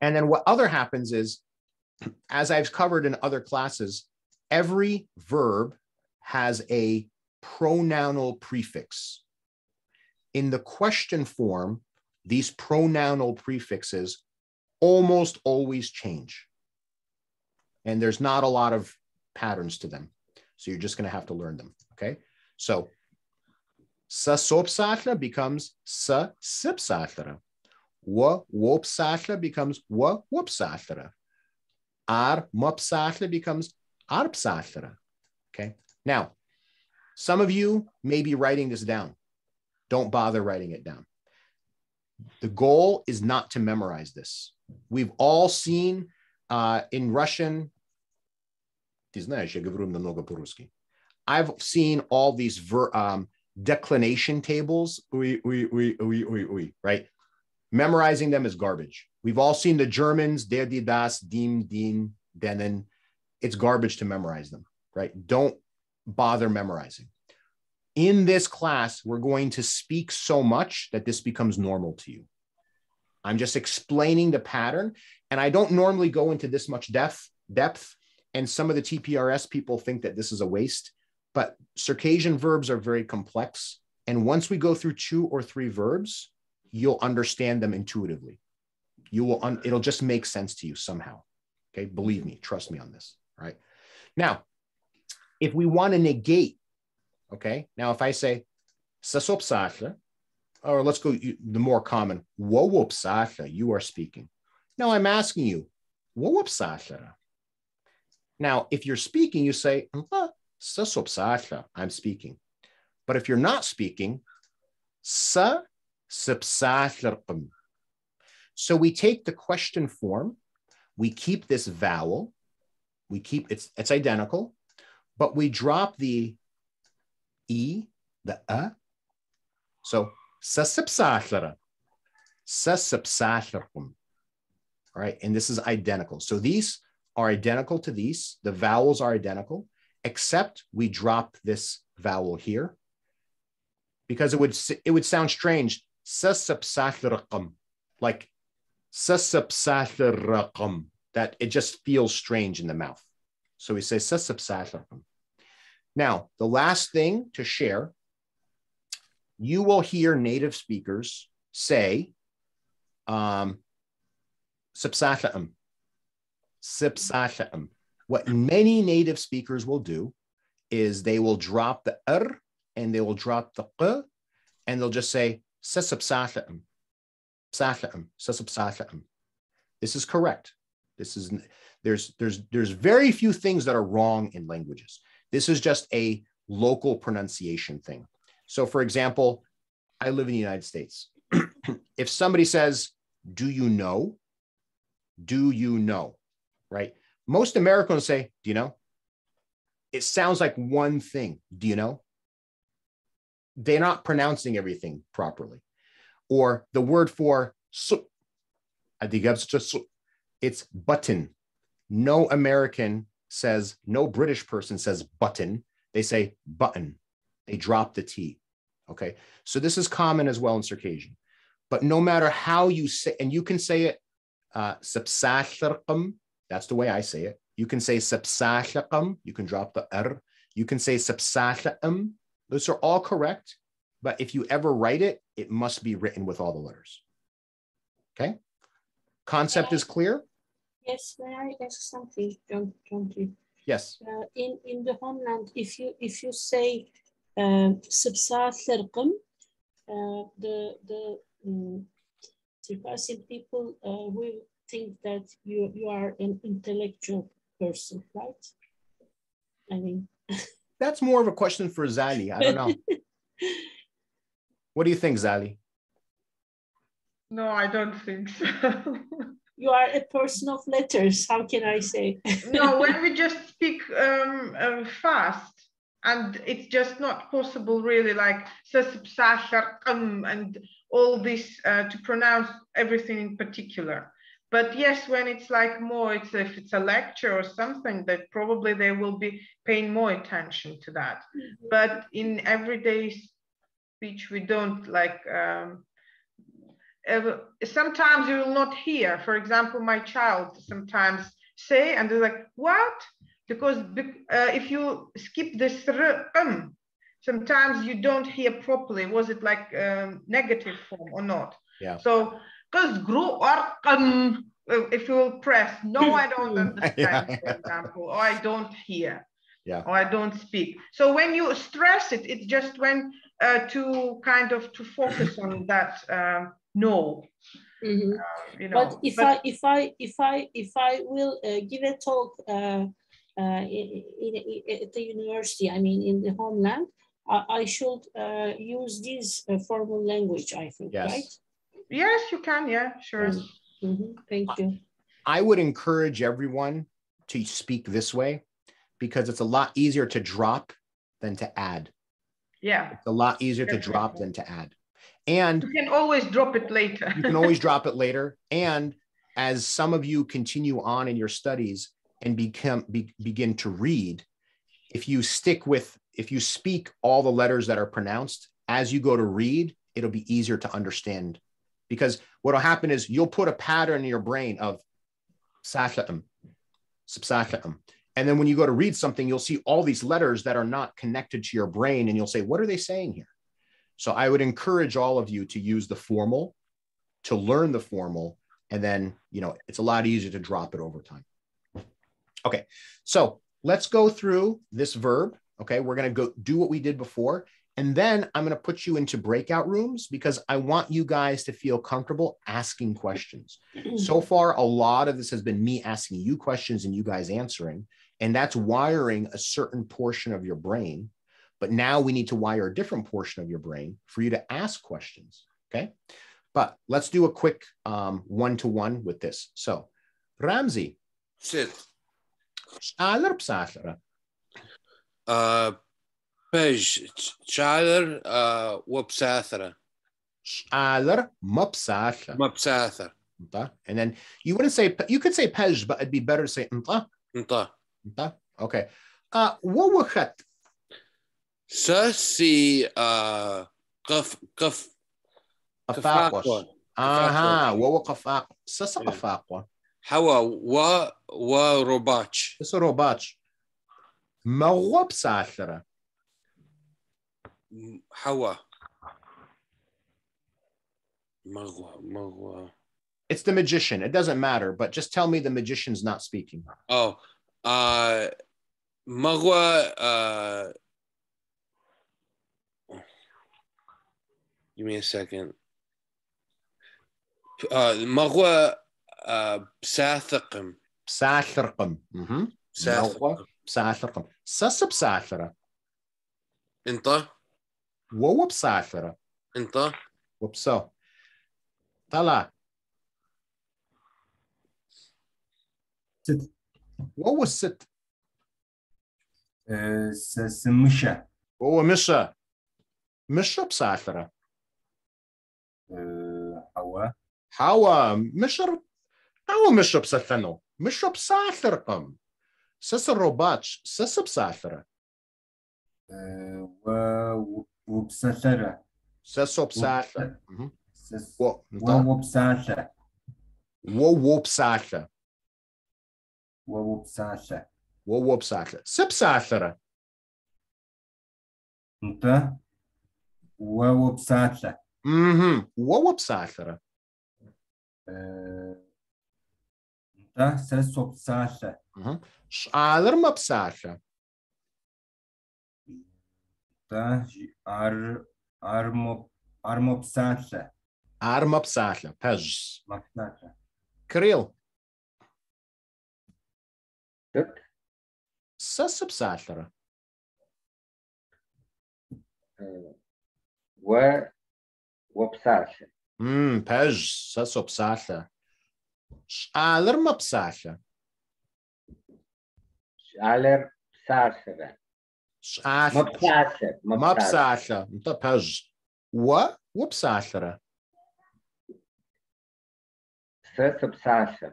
And then what other happens is, <clears throat> as I've covered in other classes, every verb has a pronounal prefix. In the question form, these pronounal prefixes almost always change. And there's not a lot of patterns to them. So you're just going to have to learn them. Okay. So sa sopsatla becomes sa sipsatla. Wa wopsatla becomes wa whoopsatla. Ar mupsatla becomes arpsatla. Okay. Now, some of you may be writing this down. Don't bother writing it down. The goal is not to memorize this. We've all seen uh, in Russian, ты знаешь, я говорю много по-русски. I've seen all these ver- um, declination tables, oui, oui, oui, oui, oui, oui, right? Memorizing them is garbage. We've all seen the Germans, der, die, das, dem, den, denen. It's garbage to memorize them, right? Don't bother memorizing. In this class, we're going to speak so much that this becomes normal to you. I'm just explaining the pattern, and I don't normally go into this much depth, depth. And some of the TPRS people think that this is a waste, but Circassian verbs are very complex. And once we go through two or three verbs, you'll understand them intuitively. You will, un- it'll just make sense to you somehow. Okay. Believe me, trust me on this. Right. Now, if we want to negate, okay. Now, if I say sasopsasha, or let's go the more common, wowopsasha, you are speaking. Now I'm asking you, wowopsasha. Now, if you're speaking, you say, "Ah, sasopsasha, I'm speaking. But if you're not speaking. So we take the question form, we keep this vowel, we keep it's it's identical, but we drop the e, the a. So sasipsashara, sasipsasharqam. All right, and this is identical. So these are identical to these. The vowels are identical, except we drop this vowel here because it would it would sound strange. Sasapsathraqam, like sasapsathraqam. That it just feels strange in the mouth. So we say sasapsathraqam. Now, the last thing to share, you will hear native speakers say um, sipsathaam. What many native speakers will do is they will drop the r and they will drop the q and they'll just say sasapsathaam, psathaam, sasapsathaam. This is correct. This is there's there's there's very few things that are wrong in languages. This is just a local pronunciation thing. So, for example, I live in the United States. <clears throat> if somebody says, "Do you know?" Do you know? Right? Most Americans say, "Do you know?" It sounds like one thing. Do you know? They're not pronouncing everything properly. Or the word for it's button. No American says, no British person says button. They say button. They drop the T. Okay. So this is common as well in Circassian. But no matter how you say, and you can say it, uh, that's the way I say it. You can say sapsathaqam, you can drop the r. You can say sapsatham. Those are all correct. But if you ever write it, it must be written with all the letters. Okay. Concept is clear? Yes, may I ask something, John, John, please? Yes. Uh, in, in the homeland, if you, if you say um, Sibsa-Thirqum, uh, the, the um, Circassian people uh, will think that you, you are an intellectual person, right? I mean, <laughs> That's more of a question for Zali. I don't know. <laughs> what do you think, Zali? No, I don't think so. <laughs> you are a person of letters. How can I say? no, when we just speak um, uh, fast, and it's just not possible, really, like and all this uh, to pronounce everything in particular. But yes, when it's like more, it's if it's a lecture or something, that probably they will be paying more attention to that. But in everyday speech, we don't like. Um, ever, sometimes you will not hear. For example, my child sometimes say, and they're like, "What?" Because uh, if you skip this um, sometimes you don't hear properly. Was it like um, negative form or not? Yeah. So because grow or um, if you will press, no, I don't <laughs> understand, Yeah. for example, or I don't hear, Yeah. or I don't speak. So when you stress it, it's just when uh, to kind of to focus on <laughs> that um, no. Mhm. Uh, you know, but if I if I if I if I will uh, give a talk uh, uh, in, in, in- at the university, I mean in the homeland, I, I should uh, use this uh, formal language. I think, Yes. right? Yes, you can. Yeah, sure. Mhm. Thank you. I would encourage everyone to speak this way because it's a lot easier to drop than to add. Yeah. It's a lot easier to drop than to add. And You can always drop it later. you can always <laughs> drop it later. And as some of you continue on in your studies and become be, begin to read, if you stick with, if you speak all the letters that are pronounced as you go to read, it'll be easier to understand. Because what'll happen is you'll put a pattern in your brain of. And then when you go to read something, you'll see all these letters that are not connected to your brain, and you'll say, What are they saying here? So I would encourage all of you to use the formal, to learn the formal, and then, you know, it's a lot easier to drop it over time. Okay, so let's go through this verb. Okay, we're going to go do what we did before. And then I'm going to put you into breakout rooms because I want you guys to feel comfortable asking questions. <clears throat> So far, a lot of this has been me asking you questions and you guys answering. And that's wiring a certain portion of your brain. But now we need to wire a different portion of your brain for you to ask questions. Okay. But let's do a quick one to one with this. So, Ramsey. Sit. Uh, Pej, Shalar, uh, Wapsathara. Shalar mapsatha. Mapsatha. And then you wouldn't say, you could say pej, but it'd be better to say nta. Nta. Nta. Okay. Uh, what Sasi, uh, قف قف قفاقوس أها وهو قفاق سس قفاقوة Хьэуэ, уэ уэ робач. Сэ робач. Мэгъуэ псалъэрэ? Хьэуэ. Мэгъуэ, мэгъуэ. It's the magician. It doesn't matter, but just tell me the magician's not speaking. Oh, uh, Magua. Uh, give me a second. Uh, Magua بساثقم ساثرقم. ساثرقم psaatherqum. بساثرقم سس بساثرة. انت؟ وو بساثرة. انت؟ وبسو. طلع. ست. وو الست؟ ساس مشا وو مشا مشا بساثرة. حوا حوا مشر حوا مشى بسثنو مشى بساثرقم سس الروباتش سس بساثرة آه، و- وبسثرة سسو بساثة سس- و ووبساثة وهو بساثة ووبساثة وهو بساثة سبساثرة انت ووبساثة اها وهو بساثرة Да, сэ сопсалъэ. Шӏалэр мэпсалъэ. Да, ар ар моп ар мопсалъэ. Ар мэпсалъэ, пэжъ. Мэпсалъэ. Кирилл. Так. Сэ сыпсалъэрэ. Уэ уопсалъэ. Мм, пэжъ, сэ сопсалъэ. Шӏалэр мэпсалъэ. Шӏалэр псалъэрэ. Шӏалъэ. Мэпсалъэ. Мэпсалъэ. Нтэ пэжъ. О упсалъэрэ. Сэ сыпсалъэ.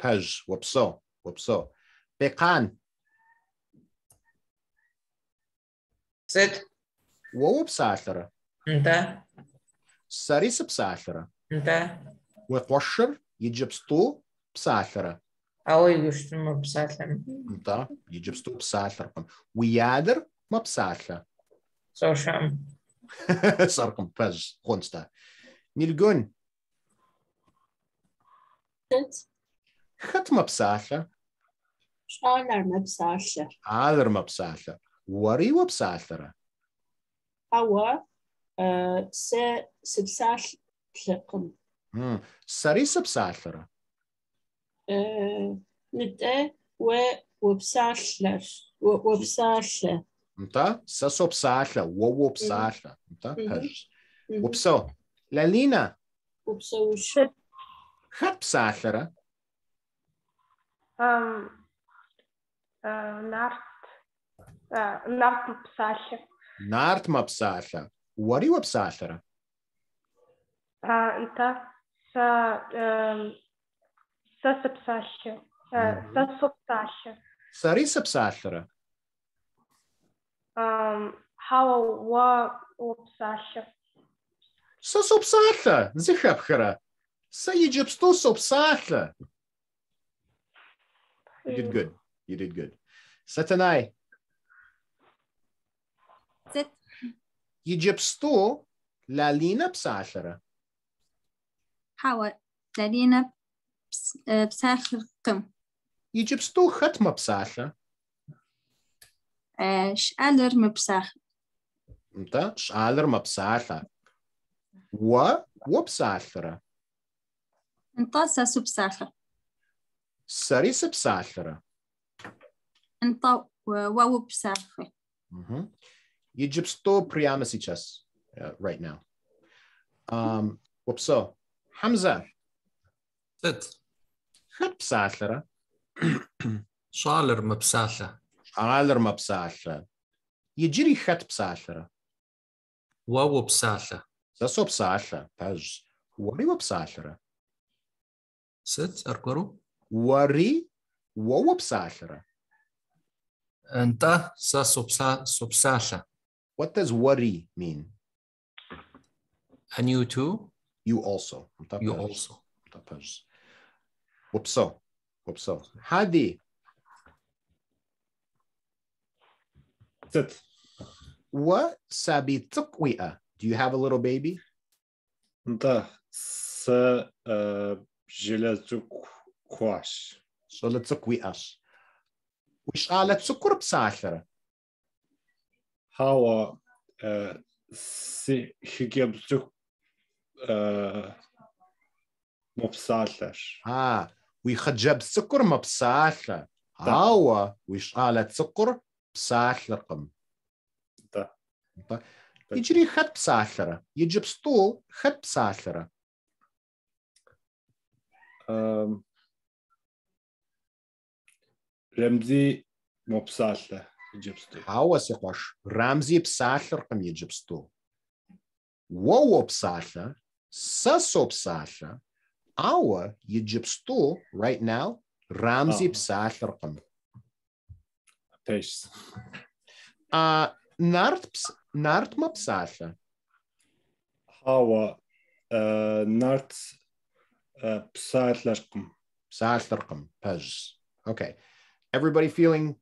Пэжъ. Опсэу. Опсэу. Бекъан. Сыт? О упсалъэрэ. Нтэ. Сэри сыпсалъэрэ. Нтэ. Уекъошыр? بساثرة انت وقشر يجيب سطو بساثرة او يشتم بساتلم انت يجيب سطو بساثرة ويادر ما بساثرة سوشام صاركم بج خونستا نيلقون ست ختمة بساثرة شعلر مبساشة عالر ما بساثرة Сэри сыпсалъэрэ? Мыдэ уэ уопсалъэр, уопсалъэ. Мта? Сэ сопсалъэ, уэ уопсалъэ. Мта? Упсэу. Лалина? Упсэушэ. Хэт псалъэрэ? Э, нарт. Э, нарт псалъэ. Нарт мапсалъэ. Уэри уопсалъэрэ? А, нта. sa, um, sa sapsasha, uh, sa mhm. soptasha. Sari sapsashara. Um, how wa opsasha. Sa sopsasha, zikhapkhara. Sa Egypto sopsasha. You did good. You did good. Satanai. Egypto lalina psashara. Хьауэ, псалъэкъым. Иджыпсту хэт мэпсалъэ? Щӏалэр мэпсалъэ. МтӀэ, щӀалэр мэпсалъэ. Уэ уэ псалъэрэ? НтӀэ сэ супсалъэ. Сэри сыпсалъэрэ? НтӀэ уэ упсалъэ. Иджыпсту прямо сейчас, right now. Um, Whoopso. حمزة. ست بساتلره شالر بساتله شالر بساتله يجري خت بساتلره واو بساتله ساسو بساتله تاج وري وبساتلره ست اركرو وري واو بساتلره انت ساسو بساتله What does worry mean? And you too? You also. you also باج وبسو وبسو هادي ست وسابي تقوية Do you have a little baby? انت س آه، جلزك كواش So let's تقوية وش قالت سكر بسالة هوا آه، سي هجبزك مبسالش آه ويخجب سكر ما بسالة هاوا وش قالت سكر بسالة رقم ده يجري خد بسالة يجيب سطول خد بسالة آم، رمزي مبسالة جبستو هاوا سيقوش رمزي بسالة رقم يجيب سطول وو بسالة Sasopsalha, our Egypto right now, Ramzi oh. Psalhrkum. Pace. Uh, Nartps Nartma Psalha. Hawa uh, Nart uh, Psalhrkum. Psalhrkum, Pez. Okay. Everybody feeling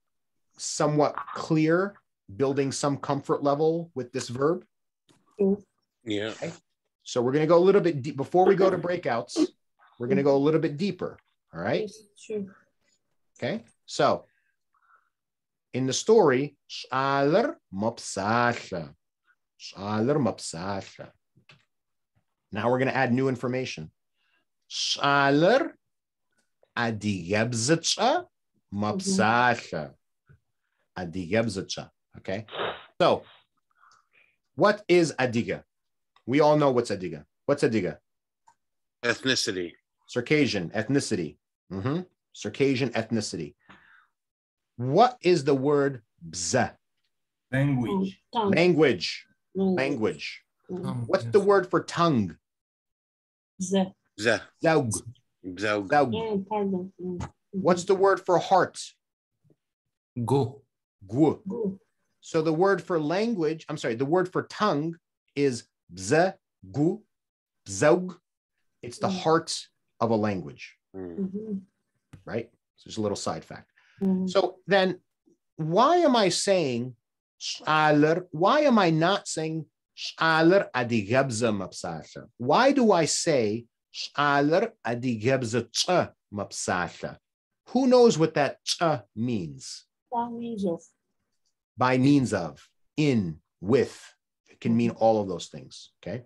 somewhat clear, building some comfort level with this verb? Mm. Yeah so we're going to go a little bit deep before we go to breakouts we're going to go a little bit deeper all right. Okay, so in the story, Shaler Mopsasha. Shaler Mopsasha. Now we're going to add new information. Shaler Adiyebzitcha Mopsasha. Mm-hmm. Adiyebzitcha. Okay, so what is Adiga? We all know what's Adiga. What's Adiga? Ethnicity. Circassian ethnicity. Mhm. Circassian ethnicity. What is the word bza? language Language. Language. Language. Mm. What's the word for tongue? The- Bza. Zaug. Bzaug. Zaug. Yeah, pardon. Mm. What's the word for heart? go Gu. So the word for language, I'm sorry, the word for tongue is bza, gu, bzaug. It's the heart of a language, Mm. Mhm. right? So just a little side fact. Mm. So then, why am I saying shaler? Why am I not saying shaler adigabza mapsasha? Why do I say shaler adigabza ch mapsasha? Who knows what that ch means? By means of. By means of, in, with. It can mean all of those things. Okay.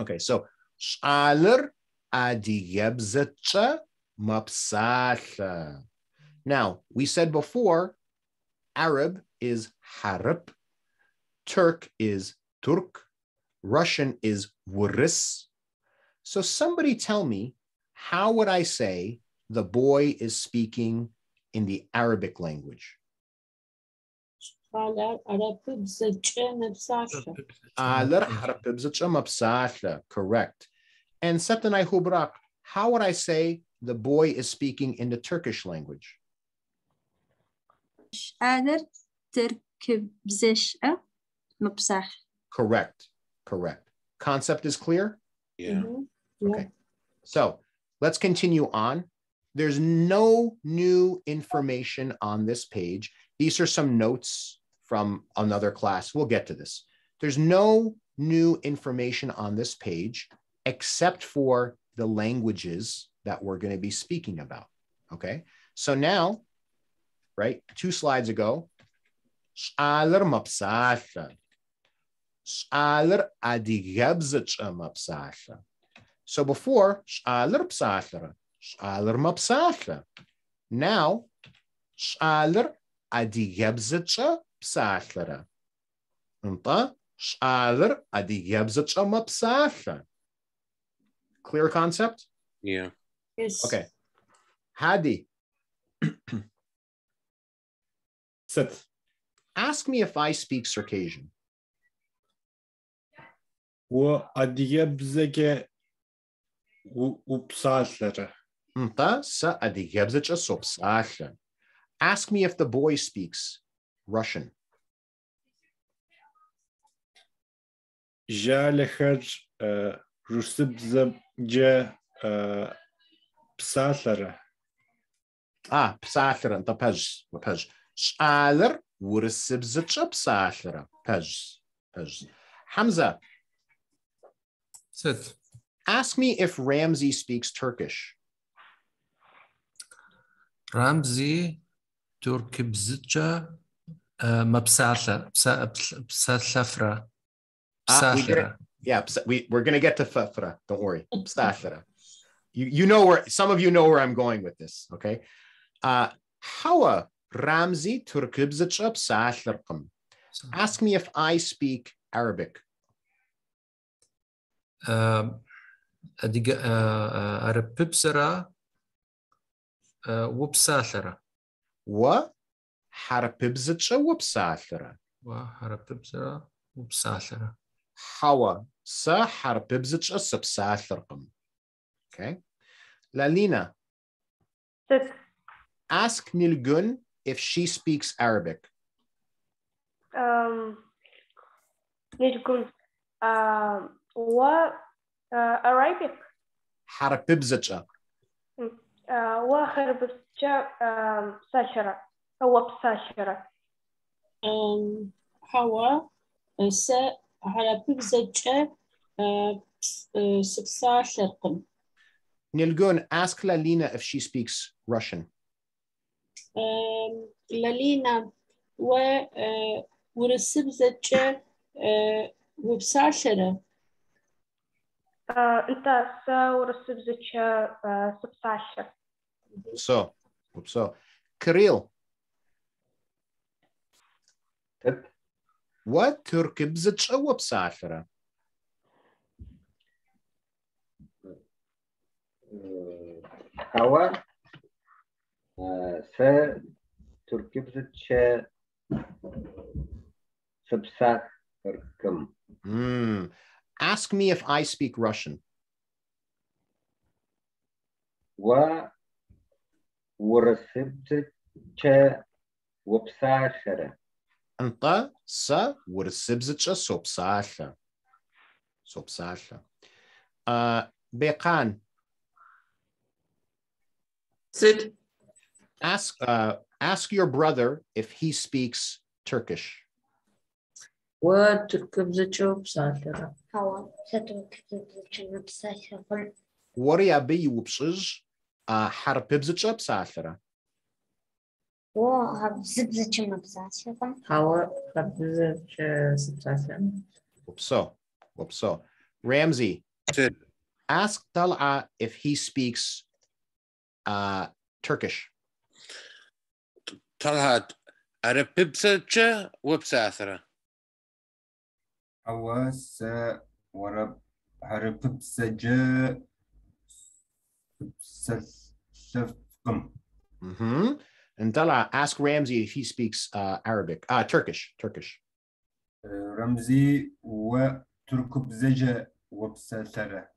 Okay. So. Now, we said before, Arab is harab, Turk is Turk, Russian is wuris. So somebody tell me, how would I say the boy is speaking in the Arabic language? Галер арапыбзэкӏэ нэпсалъэ. Алэр хьарапыбзэкӏэ мэпсалъэ. Correct. And Setan Hubrak, how would I say the boy is speaking in the Turkish language? Alır terkibzeşe mıpsah. Correct. Correct. Concept is clear? Yeah. Okay. So let's continue on. There's no new information on this page. These are some notes from another class. We'll get to this. There's no new information on this page except for the languages that we're going to be speaking about. Okay. So now, right, two slides ago. So before. Now, adigabzıç'a psatlara. Întă, ş'alır adigabzıç'a mapsatla. Clear concept? Yeah. Yes. Okay. Hadi, Sit. <clears throat> ask me if I speak Circassian. و أدية بزكة وبسالرة Întă, să adigabzıç'a sopsatla. ask me if the boy speaks Russian. Ah, psalter and the pez, the pez. Shaler, pez, pez. Hamza. Sit. Ask me if Ramsey speaks Turkish. Ramsey تركي بزجة مبسالة بسالفرة Ah, we get it. بسالفرة Yeah, ps- we, we're going to get to fafra. Don't worry. Psallara. You, you know where, some of you know where I'm going with this, okay? Uh, Hawa Ramsey Turkibzıç'a psallarqım. Ask me if I speak Arabic. أديك أرببسرة و وحربيبزتشا وبسالرة وحربيبزرة وبسالرة حوا سا حربيبزتشا سبسالرقم okay. لالينا سيس ask Nilgun if she speaks Arabic. Um what و Arabic. حربيبزتشا و حربيبزتشا ساشرة هو بساشرة Um, Hawa se arapı bzeçe sıpsaşarkım. Nilgun, ask Lalina if she speaks Russian. Lalina ve vurısı bzeçe وبساشرة uh, انت سورسبزتشا uh, سبساشر So, so. Kirill, Sit. what turkibzıç'a wapsallara? هوا س تركبزة سبسات ركم Hmm. Ask me if I speak Russian. و ورسبزة وبساشرة أنت س ورسبزتش سوبسالة سوبسالة uh, بيقان Sit. ask uh, ask your brother if he speaks Turkish. وتركب زجة بسالرة هوا ستركب زوجة مبساشة وريا بي وبشج uh, حرببزتش بسالة و زبزة مبساشة هوا خرب زجة سبسالة وبسو وبسو Ramsey Sit. ask Tal'a if he speaks uh, Turkish. طلعت أرببسة وبساثرة حواس ورب هرب سجا Sevkum. Mm-hmm. And Dala, ask Ramsey if he speaks uh, Arabic, uh, Turkish, Turkish. Uh, Ramzi ve Turkup zece vupsetere.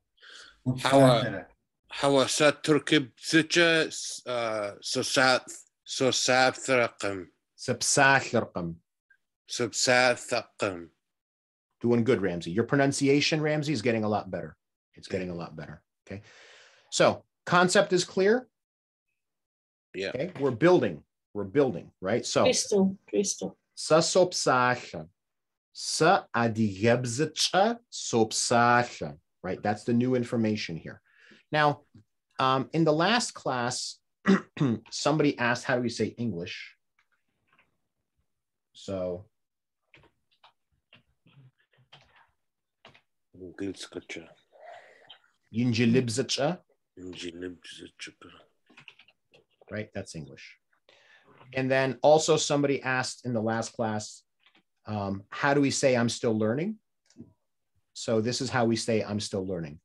Hava sa Turkib zece uh, sosathraqim. Subsathraqim. Subsathraqim. Doing good, Ramsey. Your pronunciation, Ramsey, is getting a lot better. It's getting a lot better. Okay. So Concept is clear. Yeah. Okay. We're building. We're building, right? So crystal, crystal. Sa. Sa. Right. That's the new information here. Now, um, in the last class, <clears throat> somebody asked how do we say English. So Yinjilibzacha, right? That's English. And then also somebody asked in the last class, um, how do we say I'm still learning? So this is how we say I'm still learning.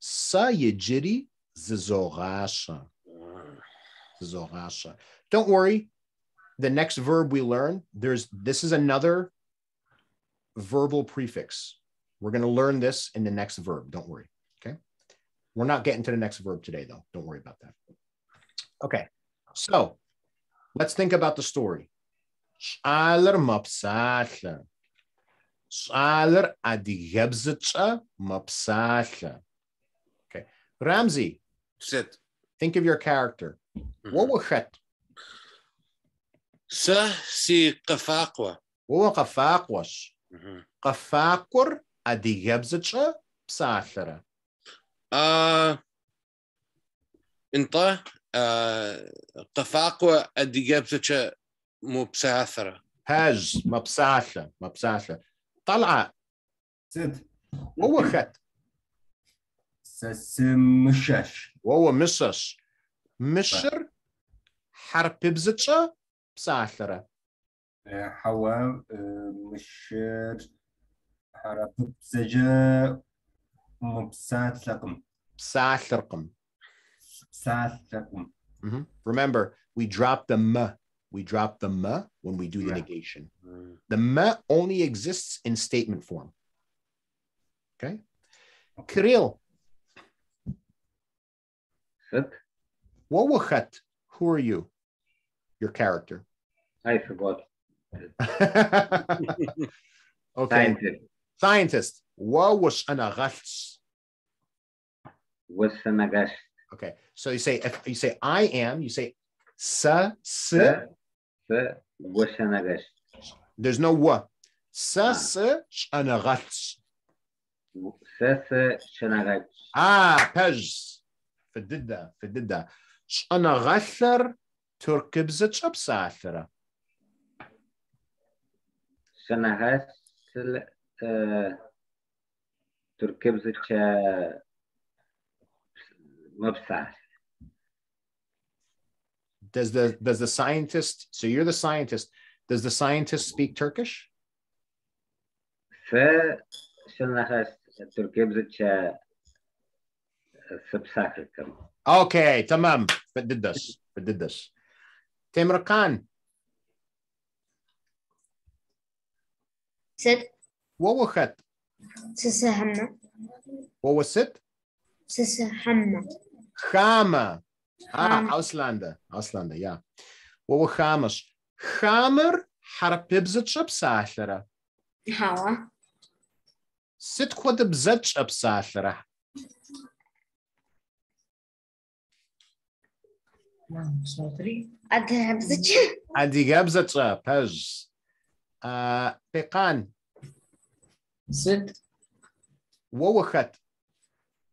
Sa yejiri zizorasha. Zizorasha. Don't worry. The next verb we learn, there's this is another verbal prefix. We're going to learn this in the next verb. Don't worry. Okay. We're not getting to the next verb today, though. Don't worry about that. Okay. So let's think about the story. Shaler mapsasha. Shaler adigebzcha mapsasha. Okay. Ramsey, Sit. think of your character. What was het? سا سي قفاقوة What was qafaqwas? Qafaqur adigebzcha آه، انت inte. آه، أدي adigabtacha مو بساثرة هاج ما بساثرة ما بساثرة طلعة. سد. وهو خد. سسم مشاش وهو مسش. مشر. حرب بزتشة بساثرة آه، حوا مشر. حرب بزجة مبسات لقم بساشرقم بسات لقم Mhm. Remember, we drop the m. We drop the m when we do the Yeah. negation. The m only exists in statement form. Okay. Kirill, ست Wawachat, who are you? Your character. I forgot <laughs> okay. scientist Scientist. Wawash والسمغشت. Okay. So you say if you say I am, you say sa s والسمغشت. There's no wa. Sa s شنغشت. Sa شنغشت. Ah, pej. فددة فددة شأنا غثر تركب زت شب ساثرة شأنا تركب زت Love that. Does the does the scientist? So you're the scientist. Does the scientist speak Turkish? Uh, okay, tamam. But did this. But did this. Temur Khan. Sit. What was it? What was it? سسهمة Chama. Ah, Chama. Auslander. Auslander, yeah. What was chamas? Chamer harpibzitch bsathera. هوا Sit quad bzitch bsathera. صوتري أذهب زج Adi gabzitch pez.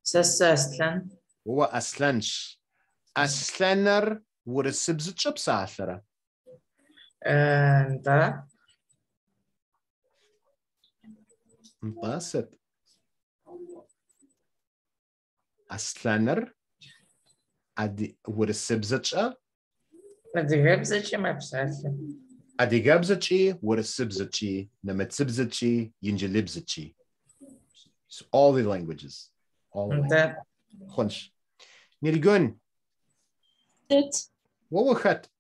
Uh, Pekan, ست what was it? سس أسلن هو أسلنش أسلنر ورسبزتش بساثرة انت انبسط أسلنر أدي ورسبزتش أدي زكا ما بساسة أدي جابزتشي ورسبزتشي نمتسبزتشي ينجلبزتشي So all the languages all the languages. انت خنش نيرجون Sit. ووخت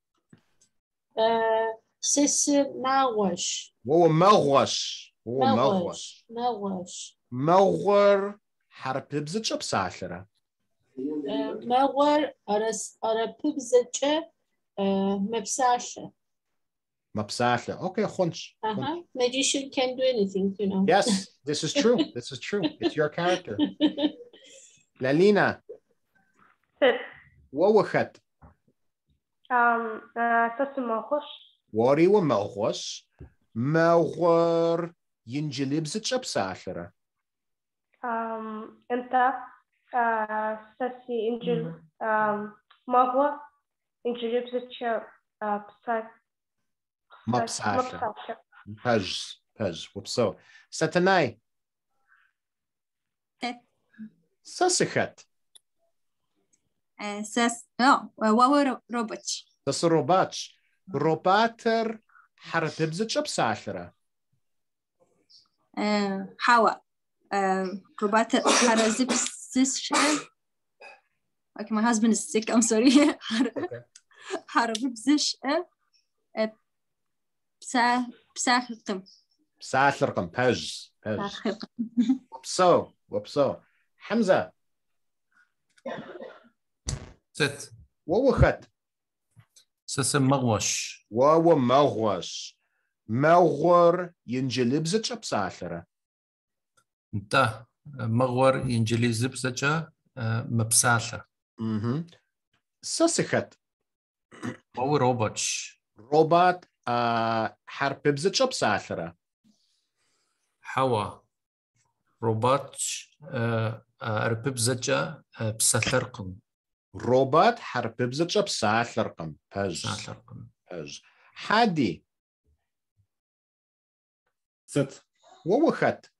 سس ماوش وهو مغوش وهو مغوش ماوش ماوش مغور حرف بزتش بسالرة ماور أرس أرببزتش مبساشة ما بسالة okay خنش Uh-huh. Magician can do anything, you know. yes <laughs> this is true this is true it's your character <laughs> لالينا. ووخت. أه، واري ومغوش مغور تشب ساخرة. أم انت أه، ساسي انجل مغو انجلب زتشب بساحرة ما بساحرة هج هج وبصور ستناي. ساسخت. آه، ساس آه واو روباتش ساس روباتش آه. روباتر حرتبزتش بساعثرة آه، حوا. روباتر حرزبزتش Okay, my husband is sick. I'm sorry. <laughs> حربزش بسا بساخرقم بساخرقم باج باج وبسو وبسو. حمزة. ست. واو خد سسم مغوش. واو مغوش. مغور ينجلب زتش بسالرة انت مغور ينجلب زت زتش آه، مبسالة أها سسخت واو روبوتش. روبوت آه، حرب بزتش بسالرة حوا. روبوتش آه، арпыбзача э, псалларкым робот харпыбзача псалларкым пэз псалларкым пэз хади. Сет вовхат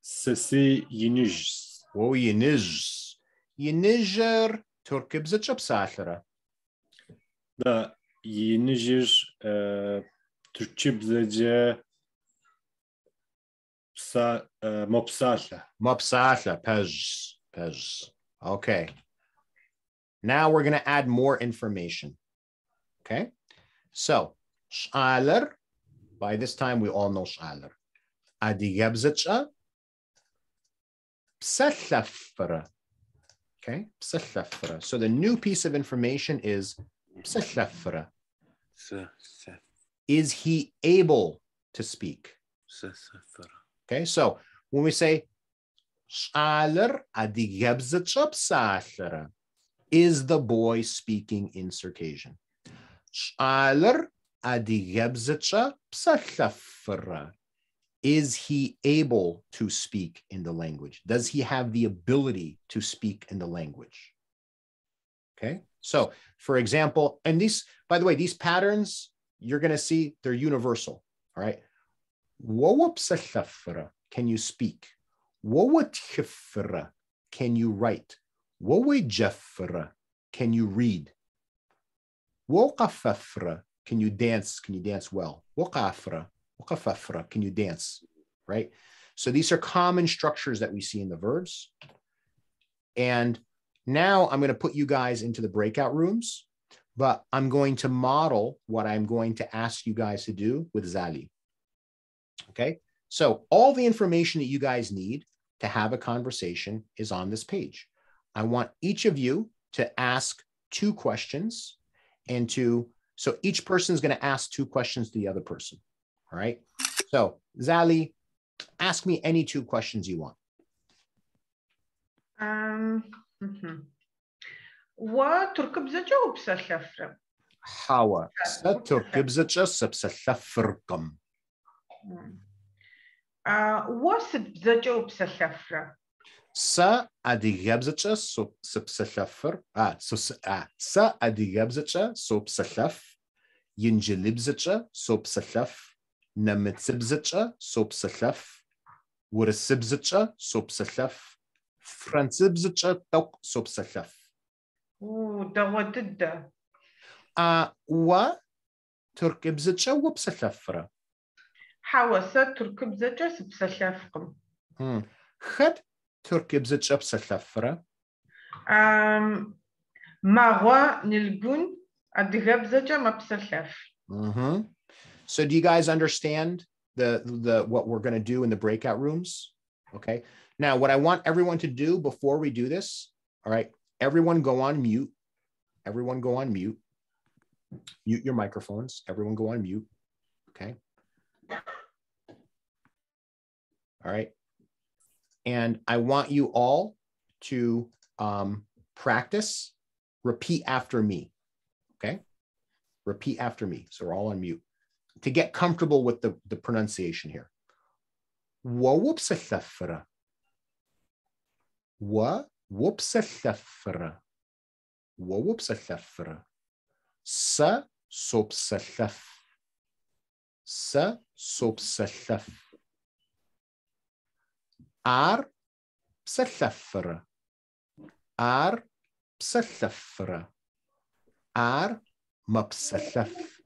сеси енижс вов енижс енижер туркыбзача псаллара да енижер э, түркчибзача Mopsa, uh, Mopsasha. Mopsasha, Pez, Pez. Okay. Now we're going to add more information. Okay. So, Shaler. By this time, we all know Shaler. Adigabzacha. Psellafra. Okay. Psellafra. So the new piece of information is Psellafra. Is he able to speak? Psellafra. Okay, so when we say is the boy speaking in Circassian? Is he able to speak in the language? Does he have the ability to speak in the language? Okay, so for example, and these, by the way, these patterns, you're going to see they're universal. All right. Wawa psalafra, can you speak? Wawa tchifra, can you write? Wawa jafra, can you read? Waqafafra, can you dance? Can you dance well? Waqafra, waqafafra, can you dance? Right? So these are common structures that we see in the verbs. And now I'm going to put you guys into the breakout rooms, but I'm going to model what I'm going to ask you guys to do with Zali. Okay. So all the information that you guys need to have a conversation is on this page. I want each of you to ask two questions and to, so each person is going to ask two questions to the other person. All right. So Zali, ask me any two questions you want. Um, mhm. وتركب زجا وبسلفرة Hawa. ستركب سبسلفركم. Уэ сыт бзэкӏэ упсэлъэфрэ? Сэ адыгэбзэкӏэ сыпсэлъэфыр, а, сэ адыгэбзэкӏэ сопсэлъэф, инджылыбзэкӏэ сопсэлъэф, нэмыцэбзэкӏэ сопсэлъэф, урысыбзэкӏэ сопсэлъэф, францызыбзэкӏэ тӏэкӏу сопсэлъэф. Уу, дэгъуэ дыдэ. А уэ тыркыбзэкӏэ упсэлъэфрэ? хьауэсэ тыркыбзэкӏэ сыпсэлъэфкъым. Хэт тыркыбзэкӏэ псэлъэфрэ? Магъуэ Нильгун адыгэбзэкӏэ мэпсэлъэф. So do you guys understand the the what we're going to do in the breakout rooms? Okay. Now, what I want everyone to do before we do this, all right, everyone go on mute. Everyone go on mute. Mute your microphones. Everyone go on mute. Okay. All right. And I want you all to um, practice, repeat after me. Okay. Repeat after me. So we're all on mute to get comfortable with the, the pronunciation here. ووبسثفرة ووبسثفرة ووبسثفرة س صبسثف س صبسثف ar psellyffr, ar psellyffr, ar mopsellyff,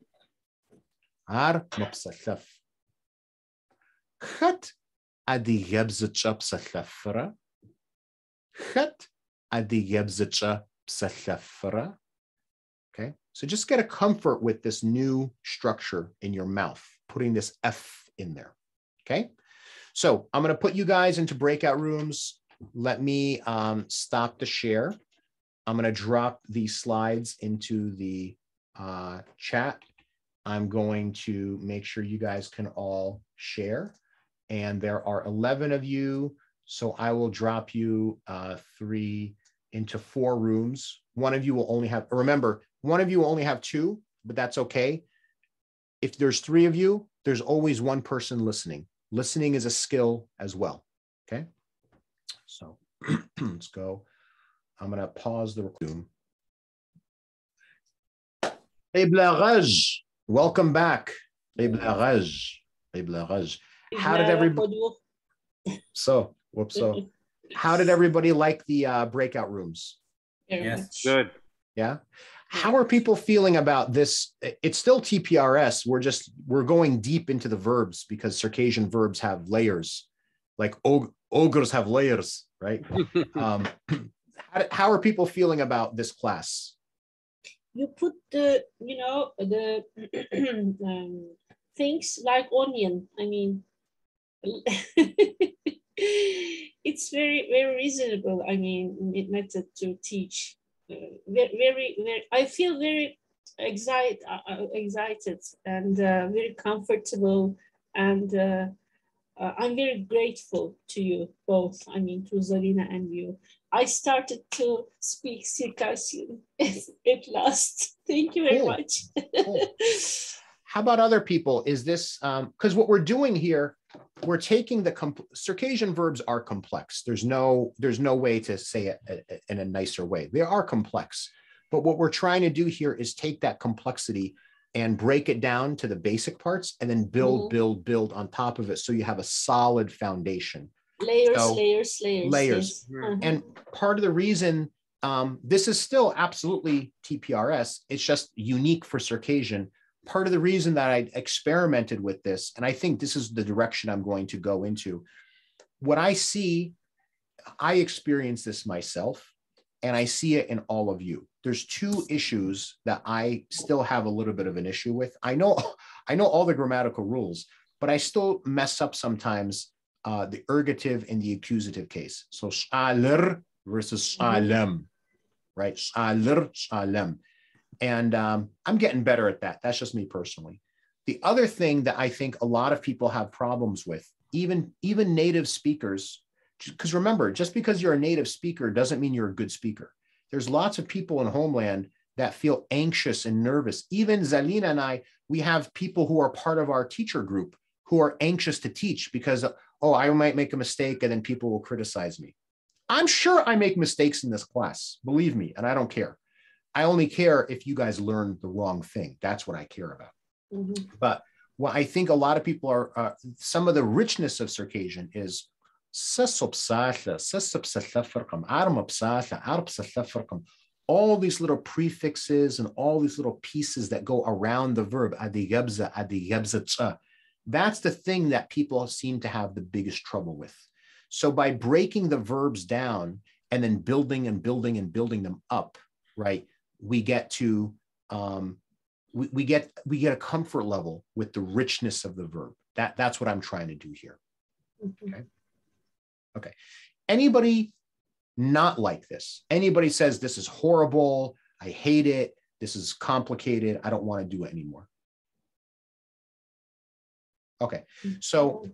ar mopsellyff. Хэт адыгебзыкӏэ псэлъэфрэ? Хэт адыгебзыкӏэ псэлъэфрэ? Okay, so just get a comfort with this new structure in your mouth, putting this F in there. Okay so I'm going to put you guys into breakout rooms. Let me um, stop the share. I'm going to drop these slides into the uh, chat. I'm going to make sure you guys can all share. And there are 11 of you. So I will drop you uh, three into four rooms. One of you will only have, remember, one of you will only have two, but that's okay. If there's three of you, there's always one person listening. Listening is a skill as well. Okay. So <clears throat> let's go. I'm going to pause the Zoom. Hey, Blaraj, welcome back. Hey, Blaraj. How did everybody? So, whoops. So, how did everybody like the uh, breakout rooms? Yes. Good. Yeah. How are people feeling about this? It's still TPRS. We're just we're going deep into the verbs because Circassian verbs have layers, like og- ogres have layers, right? <laughs> um, how, how are people feeling about this class? You put the, you know, the <clears throat> um, things like onion. I mean, <laughs> it's very, very reasonable. I mean, it method to teach. Uh, very, very, I feel very excited, uh, excited and uh, very comfortable. And uh, uh, I'm very grateful to you both. I mean, to Zarina and you. I started to speak Circassian <laughs> at last. Thank you very Cool. much. <laughs> How about other people? Is this because what we're doing here? We're taking the compl- Circassian verbs are complex. There's no there's no way to say it uh, uh, in a nicer way. They are complex, but what we're trying to do here is take that complexity and break it down to the basic parts, and then build, Mhm. build, build on top of it, so you have a solid foundation. layers, So, layers, layers. layers. yes. Mhm. And part of the reason um, this is still absolutely TPRS, it's just unique for Circassian. Part of the reason that I experimented with this, and I think this is the direction I'm going to go into, what I see, I experience this myself, and I see it in all of you. There's two issues that I still have a little bit of an issue with. I know, <laughs> I know all the grammatical rules, but I still mess up sometimes uh, the ergative and the accusative case. So shalir versus shalem, right? Shalir, shalem. And um, I'm getting better at that. That's just me personally. The other thing that I think a lot of people have problems with, even, even native speakers, because remember, just because you're a native speaker doesn't mean you're a good speaker. There's lots of people in homeland that feel anxious and nervous. Even Zalina and I, we have people who are part of our teacher group who are anxious to teach because, oh, I might make a mistake and then people will criticize me. I'm sure I make mistakes in this class, believe me, and I don't care. I only care if you guys learn the wrong thing. That's what I care about. Mm-hmm. But what I think a lot of people are, uh, some of the richness of Circassian is all these little prefixes and all these little pieces that go around the verb that's the thing that people seem to have the biggest trouble with so by breaking the verbs down and then building and building and building them up right we get to um, we, we get we get a comfort level with the richness of the verb. That that's what I'm trying to do here. Okay. Okay. Anybody not like this? Anybody says this is horrible, I hate it, this is complicated, I don't want to do it anymore. Okay. So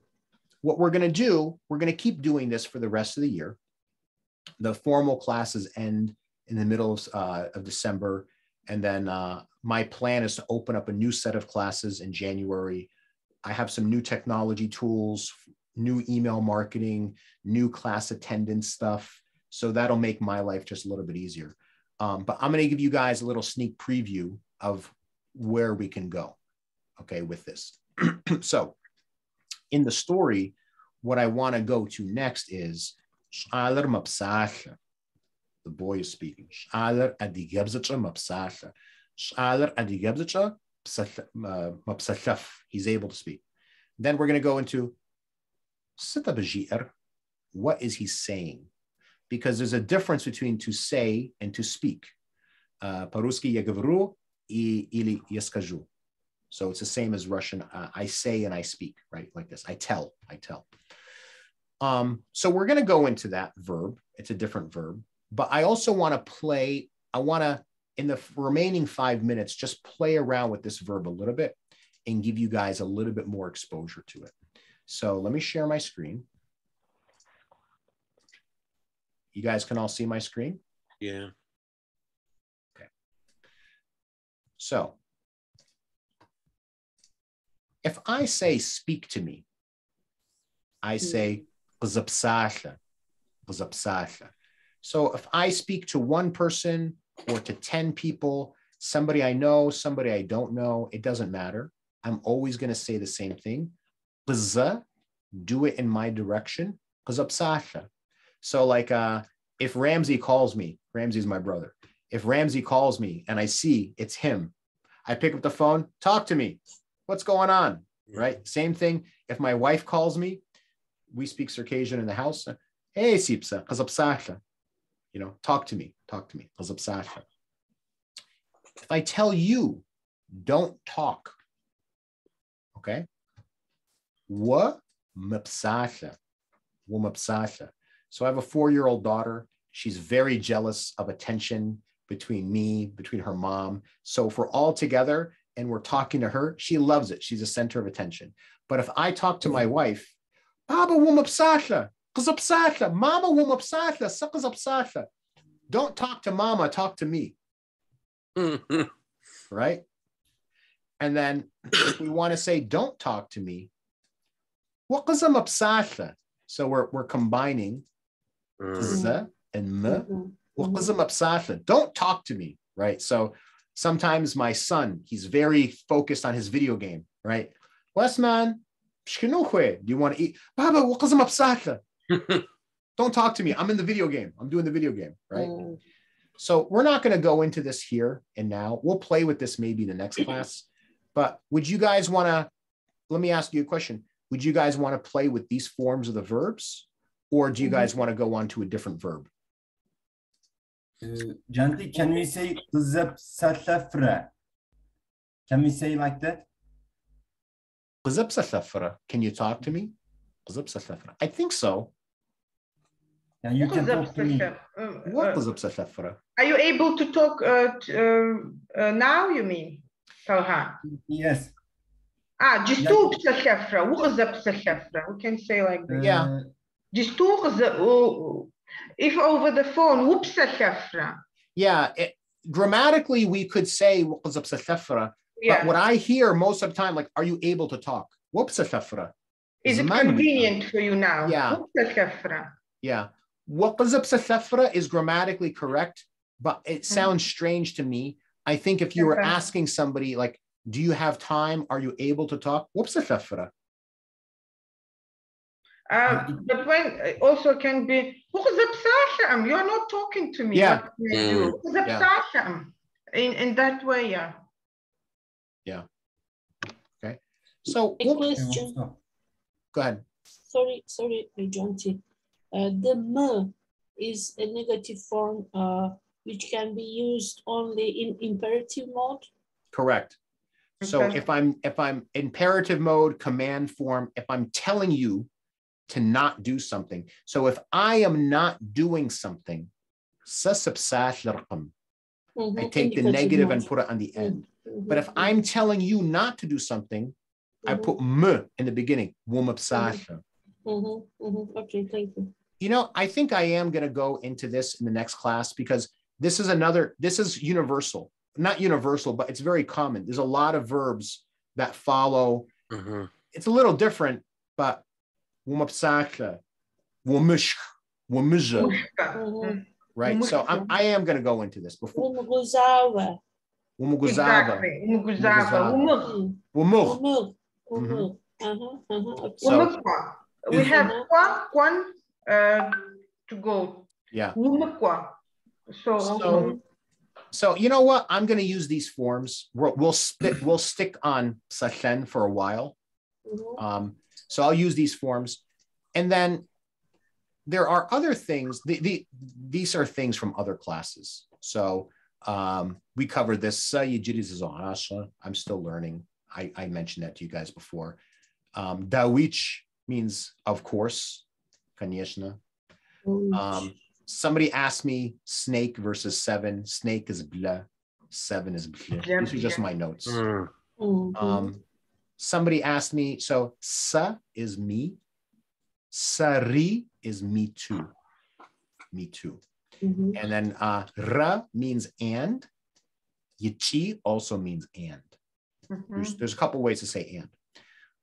what we're going to do, we're going to keep doing this for the rest of the year. The formal classes end in the middle of, uh, of December. And then uh, my plan is to open up a new set of classes in January. I have some new technology tools, new email marketing, new class attendance stuff. So that'll make my life just a little bit easier. Um, but I'm going to give you guys a little sneak preview of where we can go, okay, with this. <clears throat> so in the story, what I want to go to next is. The boy is speaking. Mapsasha. Shaler Adigabzacha Mapsashaf. He's able to speak. Then we're going to go into Sitabajir. What is he saying? Because there's a difference between to say and to speak. Yaskaju. So it's the same as Russian. Uh, I say and I speak, right? Like this. I tell, I tell. Um, so we're going to go into that verb. It's a different verb. But I also want to play, I want to, in the remaining five minutes, just play around with this verb a little bit and give you guys a little bit more exposure to it. So let me share my screen. You guys can all see my screen? Yeah. Okay. So if I say speak to me, I hmm. say so if I speak to one person or to 10 people, somebody I know, somebody I don't know, it doesn't matter. I'm always going to say the same thing. Do it in my direction. So like uh, if Ramsey calls me, Ramsey's my brother. If Ramsey calls me and I see it's him, I pick up the phone, talk to me. What's going on? Right? Same thing. If my wife calls me, we speak Circassian in the house. Hey, Sipsa, you know, talk to me, talk to me. If I tell you, don't talk, okay? So I have a four-year-old daughter. She's very jealous of attention between me, between her mom. So if we're all together and we're talking to her, she loves it. She's a center of attention. But if I talk to my wife, Baba wumapsasha, kazapsasha, mama wumapsasha, sakazapsasha. Don't talk to mama, talk to me. <laughs> right? And then if we want to say, don't talk to me, wakazamapsasha. So we're, we're combining mm. z and m. Mm-hmm. Wakazamapsasha. Mm-hmm. Don't talk to me, right? So sometimes my son, he's very focused on his video game, right? Westman, do you want to eat? Baba, <laughs> Don't talk to me. I'm in the video game. I'm doing the video game, right? Mm. So we're not going to go into this here and now. We'll play with this maybe the next class. But would you guys want to, let me ask you a question. Would you guys want to play with these forms of the verbs? Or do you guys want to go on to a different verb? Uh, Janti, can we say Can we say like that? Can you talk to me? I think so. Yeah, you can talk to me. What uh, Are you able to talk uh, to, uh, uh, now, you mean? Talha? Yes. Ah, just two psachefra. What We can say like that. Yeah. Just two if over the phone, whoop Yeah, it, grammatically we could say yeah. But what I hear most of the time, like, are you able to talk? وبسفرة. Is it convenient for you now? Yeah. Yeah. Waqazab is grammatically correct, but it mm-hmm. sounds strange to me. I think if you were asking somebody, like, do you have time? Are you able to talk? Waqazab uh, but when uh, also can be you're not talking to me yeah, mm. yeah. in in that way yeah yeah okay so a question. go ahead sorry sorry i jumped in uh, the m is a negative form uh, which can be used only in imperative mode? Correct. Okay. So if I'm if I'm imperative mode, command form, if I'm telling you to not do something. So if I am not doing something, mm-hmm. I take the negative and put it on the mm-hmm, end. Mm-hmm. But if mm-hmm. I'm telling you not to do something, mm-hmm. I put m in the beginning. Mm-hmm, okay, thank you you know, I think I am going to go into this in the next class because this is another, this is universal, not universal, but it's very common. There's a lot of verbs that follow. Mm-hmm. It's a little different, but right? So I'm, I am going to go into this before. Exactly. Mm-hmm. Uh-huh, uh-huh. uh-huh. So, we mm-hmm. have one, one uh, to go. Yeah. So, So, so you know what? I'm going to use these forms. We'll, we'll stick we'll stick on Sachen for a while. Mhm. Um, so I'll use these forms, and then there are other things. The, the these are things from other classes. So um, we covered this. uh, is on Asha. I'm still learning. I, I mentioned that to you guys before. Um, Dawich means of course, конечно. Um, somebody asked me snake versus seven. Snake is blah, seven is blah. These are just my notes. Mm. Mhm. Um, somebody asked me, so sa is me, sari is me too, me too. Mhm. And then uh, ra means and, yichi also means and. There's, there's a couple ways to say and.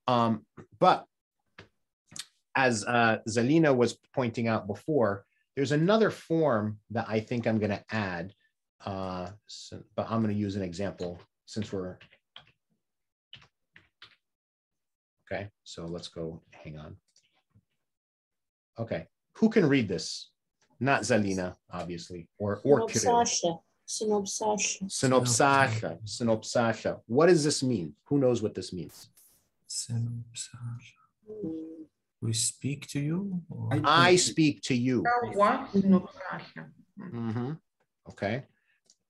Um, but as uh, Zalina was pointing out before, there's another form that I think I'm going to add, uh, so- but I'm going to use an example since we're. Okay, so let's go, hang on. Okay, who can read this? Not Zalina, obviously, or, or Kirill. Synopsasha. Synopsasha. Synopsasha, synopsasha. What does this mean? Who knows what this means? Synopsasha. Mm. We speak to you? or- I speak to you. Now what? Synopsasha. Mhm. Okay.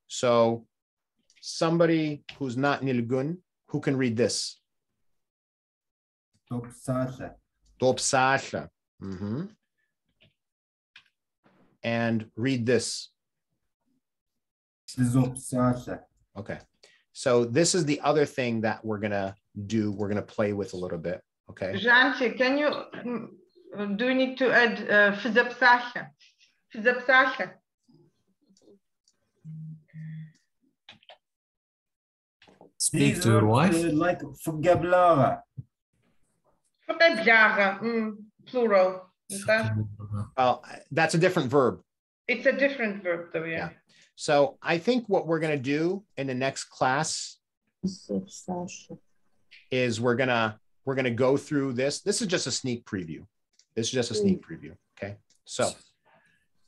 So somebody who's not Nilgun, who can read this? Topsasha. Dopsasha. Mhm. And read this. Okay. So this is the other thing that we're gonna do. We're gonna play with a little bit. Okay. Janti, can you, mm, do you need to add uh, fizapsasha? Fizapsasha. Speak to your wife? Like vocabulary. Fotebjara, mm, plural. That- Well, that's a different verb. It's a different verb though, yeah. So I think what we're gonna do in the next class is we're gonna we're gonna go through this. This is just a sneak preview. This is just a mm. sneak preview. Okay. So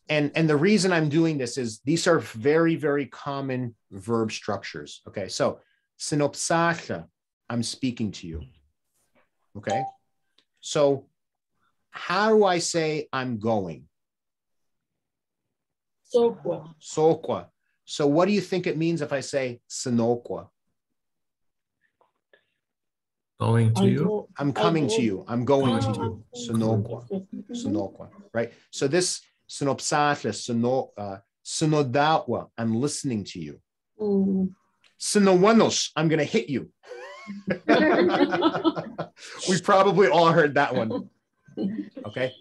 and and the reason I'm doing this is these are very, very common verb structures. Okay. So synopsasha, I'm speaking to you. Okay. So how do I say I'm going? Sokwa. Sokwa. So what do you think it means if I say sinokwa? Going to you? I'm coming to you. I'm going to you. Ah, Sinokwa. mhm. Right. So this synopsasha, sino, uh, sinodatwa, I'm listening to you. Mm. Sinowanos, I'm going to hit you. <laughs> We've probably all heard that one. Okay.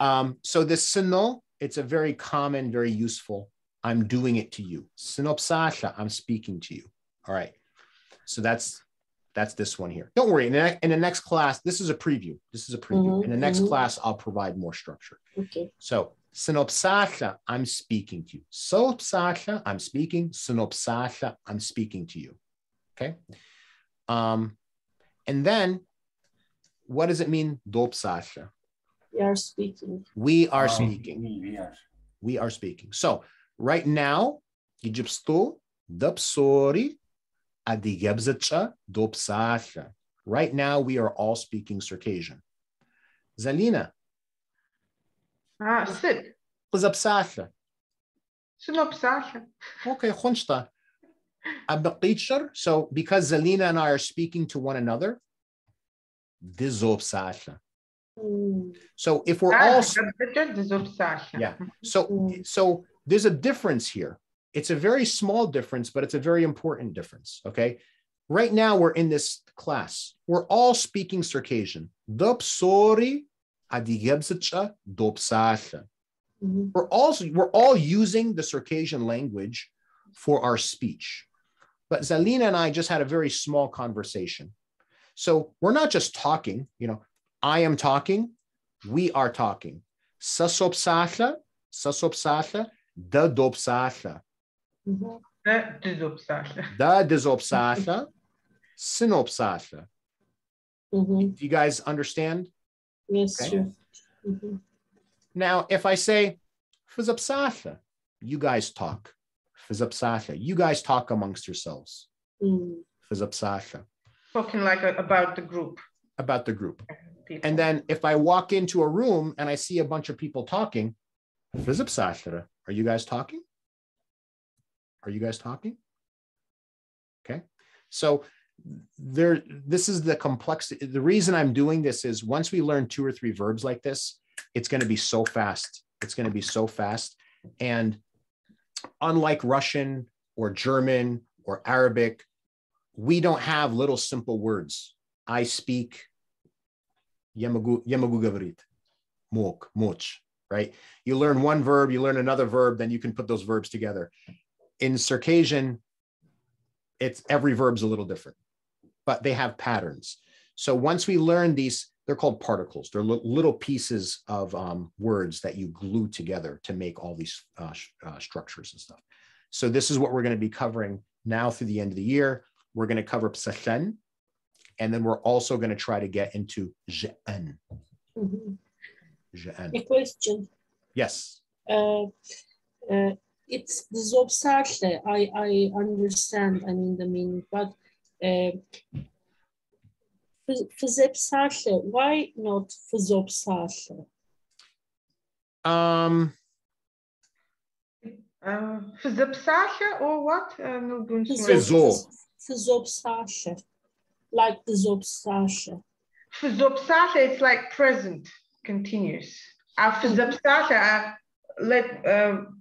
Um, so this sino, it's a very common, very useful. I'm doing it to you. Synopsasha, I'm speaking to you. All right. So that's that's this one here. Don't worry. In the, in the next class, this is a preview. This is a preview. Mhm, in the next mhm. class, I'll provide more structure. Okay. So synopsasha, I'm speaking to you. Synopsasha, I'm speaking. Synopsasha, I'm speaking to you. Okay. Um, and then what does it mean? Dopsasha. We are speaking. We are Oh, speaking. we- we are. We are speaking. So right now, Egypto, dopsori, Right now, we are all speaking Circassian. Zalina, Ah, sit. Zapsasha. Synopsala. Okay. Abaqitshar. So because Zalina and I are speaking to one another, dizopsala. Mm. So if we're Ah, all yeah. So so there's a difference here. It's a very small difference, but it's a very important difference. Okay. Right now we're in this class. We're all speaking Circassian. Dopsori adigebzatcha dopsala. Mhm. We're also we're all using the Circassian language for our speech. But Zalina and I just had a very small conversation. So we're not just talking, you know, I am talking, we are talking. Sasopsatha, sasopsatha, da dopsatha, Da dizopsala. da dizopsatha, synopsatha. Mhm. Do you guys understand? Yes, Okay. sure. Mhm. Now, if I say fizapsatha, you guys talk. Fizapsatha, you guys talk amongst yourselves. Mm. Fizapsatha. Talking like a- about the group. about the group. People. And then if I walk into a room and I see a bunch of people talking, "Fizipsashra, are you guys talking? Are you guys talking? Okay. So there, this is the complexity. The reason I'm doing this is once we learn two or three verbs like this, it's going to be so fast. It's going to be so fast. And unlike Russian or German or Arabic, we don't have little simple words. I speak. Я могу, я могу говорить. Мог, моч, right? You learn one verb, you learn another verb, then you can put those verbs together. In Circassian, it's every verb's a little different, but they have patterns. So once we learn these, they're called particles. They're little pieces of um, words that you glue together to make all these uh, uh, structures and stuff. So this is what we're going to be covering now through the end of the year. We're going to cover psachen, and then we're also going to try to get into je'en. Mhm. Je'en. A question. Yes. Uh, uh, it's the Zobsashe. I, I understand, I mean, the meaning, but uh, Fizepsashe, why not Fizopsashe? Um, Uh, Fizipsala or what? Uh, no, don't know. Fizo. Fizopsashe, like the Zobsashe. Fizopsala, it's like present, continuous. Uh, Fizipsala, uh, let, um,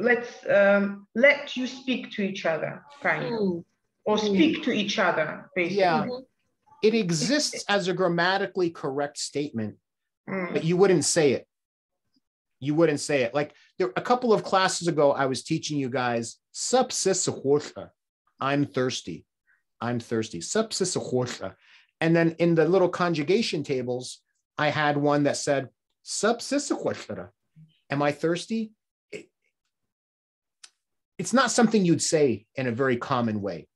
let's um, let you speak to each other, kind of. Mm. Or Mm. speak to each other, basically. yeah, it exists as a grammatically correct statement, Mm. but you wouldn't say it. You wouldn't say it. Like there, a couple of classes ago, I was teaching you guys, "Subsisahorta." I'm thirsty. I'm thirsty. Subsisahorta. And then in the little conjugation tables, I had one that said, "Subsisahorta." Am I thirsty? It- it's not something you'd say in a very common way.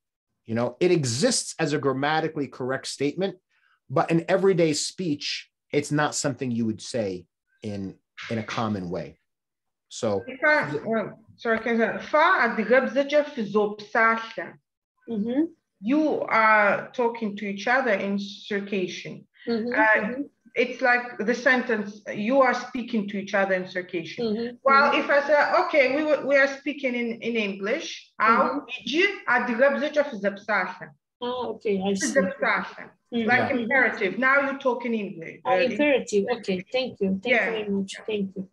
You know, it exists as a grammatically correct statement, but in everyday speech, it's not something you would say in in a common way. So If I, uh, sorry, can I say, fa adgabzaja fizopsala. Mhm, You are talking to each other in Circassian. mhm, Uh, mhm, It's like the sentence, you are speaking to each other in Circassian. mhm, Well, mhm. if I say, okay, we, we are speaking in, in English, I'll adgabzaja fizopsala. Ah, okay, I see. Fizopsala. Mhm, Like imperative. Now you talk in English. Ah, uh, imperative, okay, thank you, thank you very much, thank you.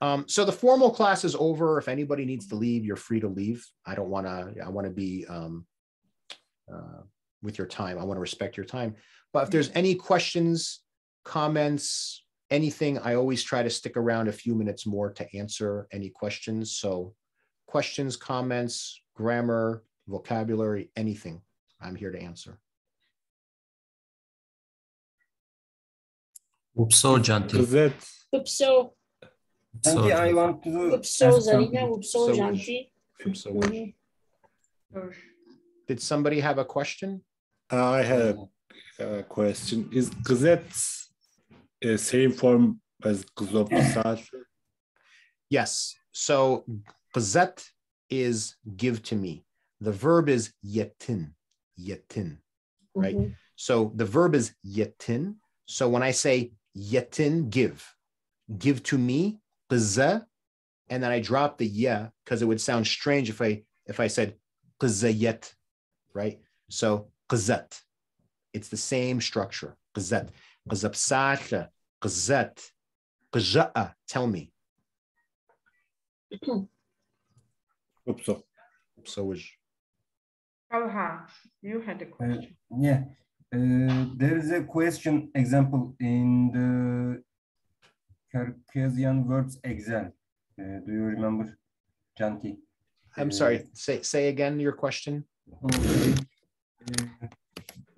Um, so the formal class is over. If anybody needs to leave, you're free to leave. I don't want to, I want to be um, uh, with your time. I want to respect your time. But if there's any questions, comments, anything, I always try to stick around a few minutes more to answer any questions. So questions, comments, grammar, vocabulary, anything, I'm here to answer. Upso Janti. Gazet. Upso, Santi, I want to upso, Zarina, upso, Janti. Mhm. did somebody have a question? I had a question. Is Gazet uh, same form as Gzopsal? <clears throat> Yes. So gazet is give to me. The verb is yetin, yetin, right? Mhm. So the verb is yetin. So when I say yetin, give, give to me, gaza, and then I drop the yeah because it would sound strange if I if I said qizayet, right? So qizat. It's the same structure. Qizat. Qizabsatla. Qizat. Qiza'a. Tell me. <clears throat> Hope so. So is Alha, you had a Uh, question. yeah, uh, there is a question example in the Circassian verbs Excel. Uh, do you remember, Janti? I'm sorry. Say say again your question. Okay.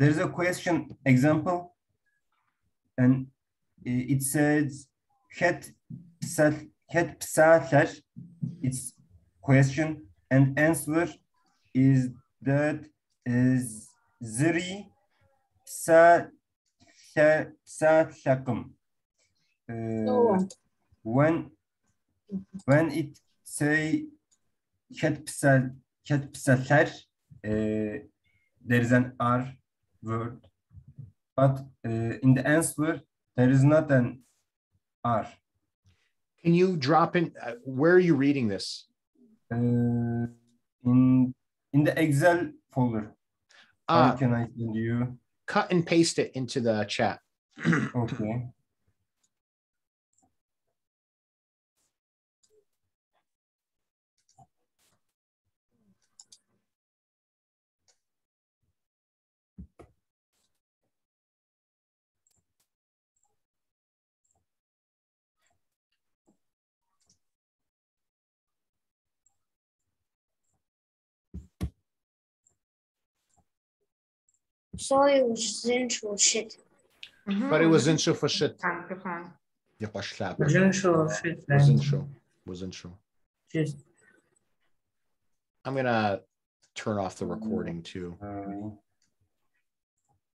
There's a question example, and it says het psal het psaler. It's question and answer is that is zri psa psa psatlakım. No Uh, when when it say het psal het psaler, uh, there is an R word, but uh, in the answer there is not an R. Can you drop in? Uh, where are you reading this? Uh, in in the Excel folder. Ah. How can I send you? Cut and paste it into the chat. <clears throat> Okay. Sorry, was intro shit. But it was in show for shit. Gefallen. Was Wasn't sure shit, man. Wasn't show. Wasn't I'm gonna turn off the recording too.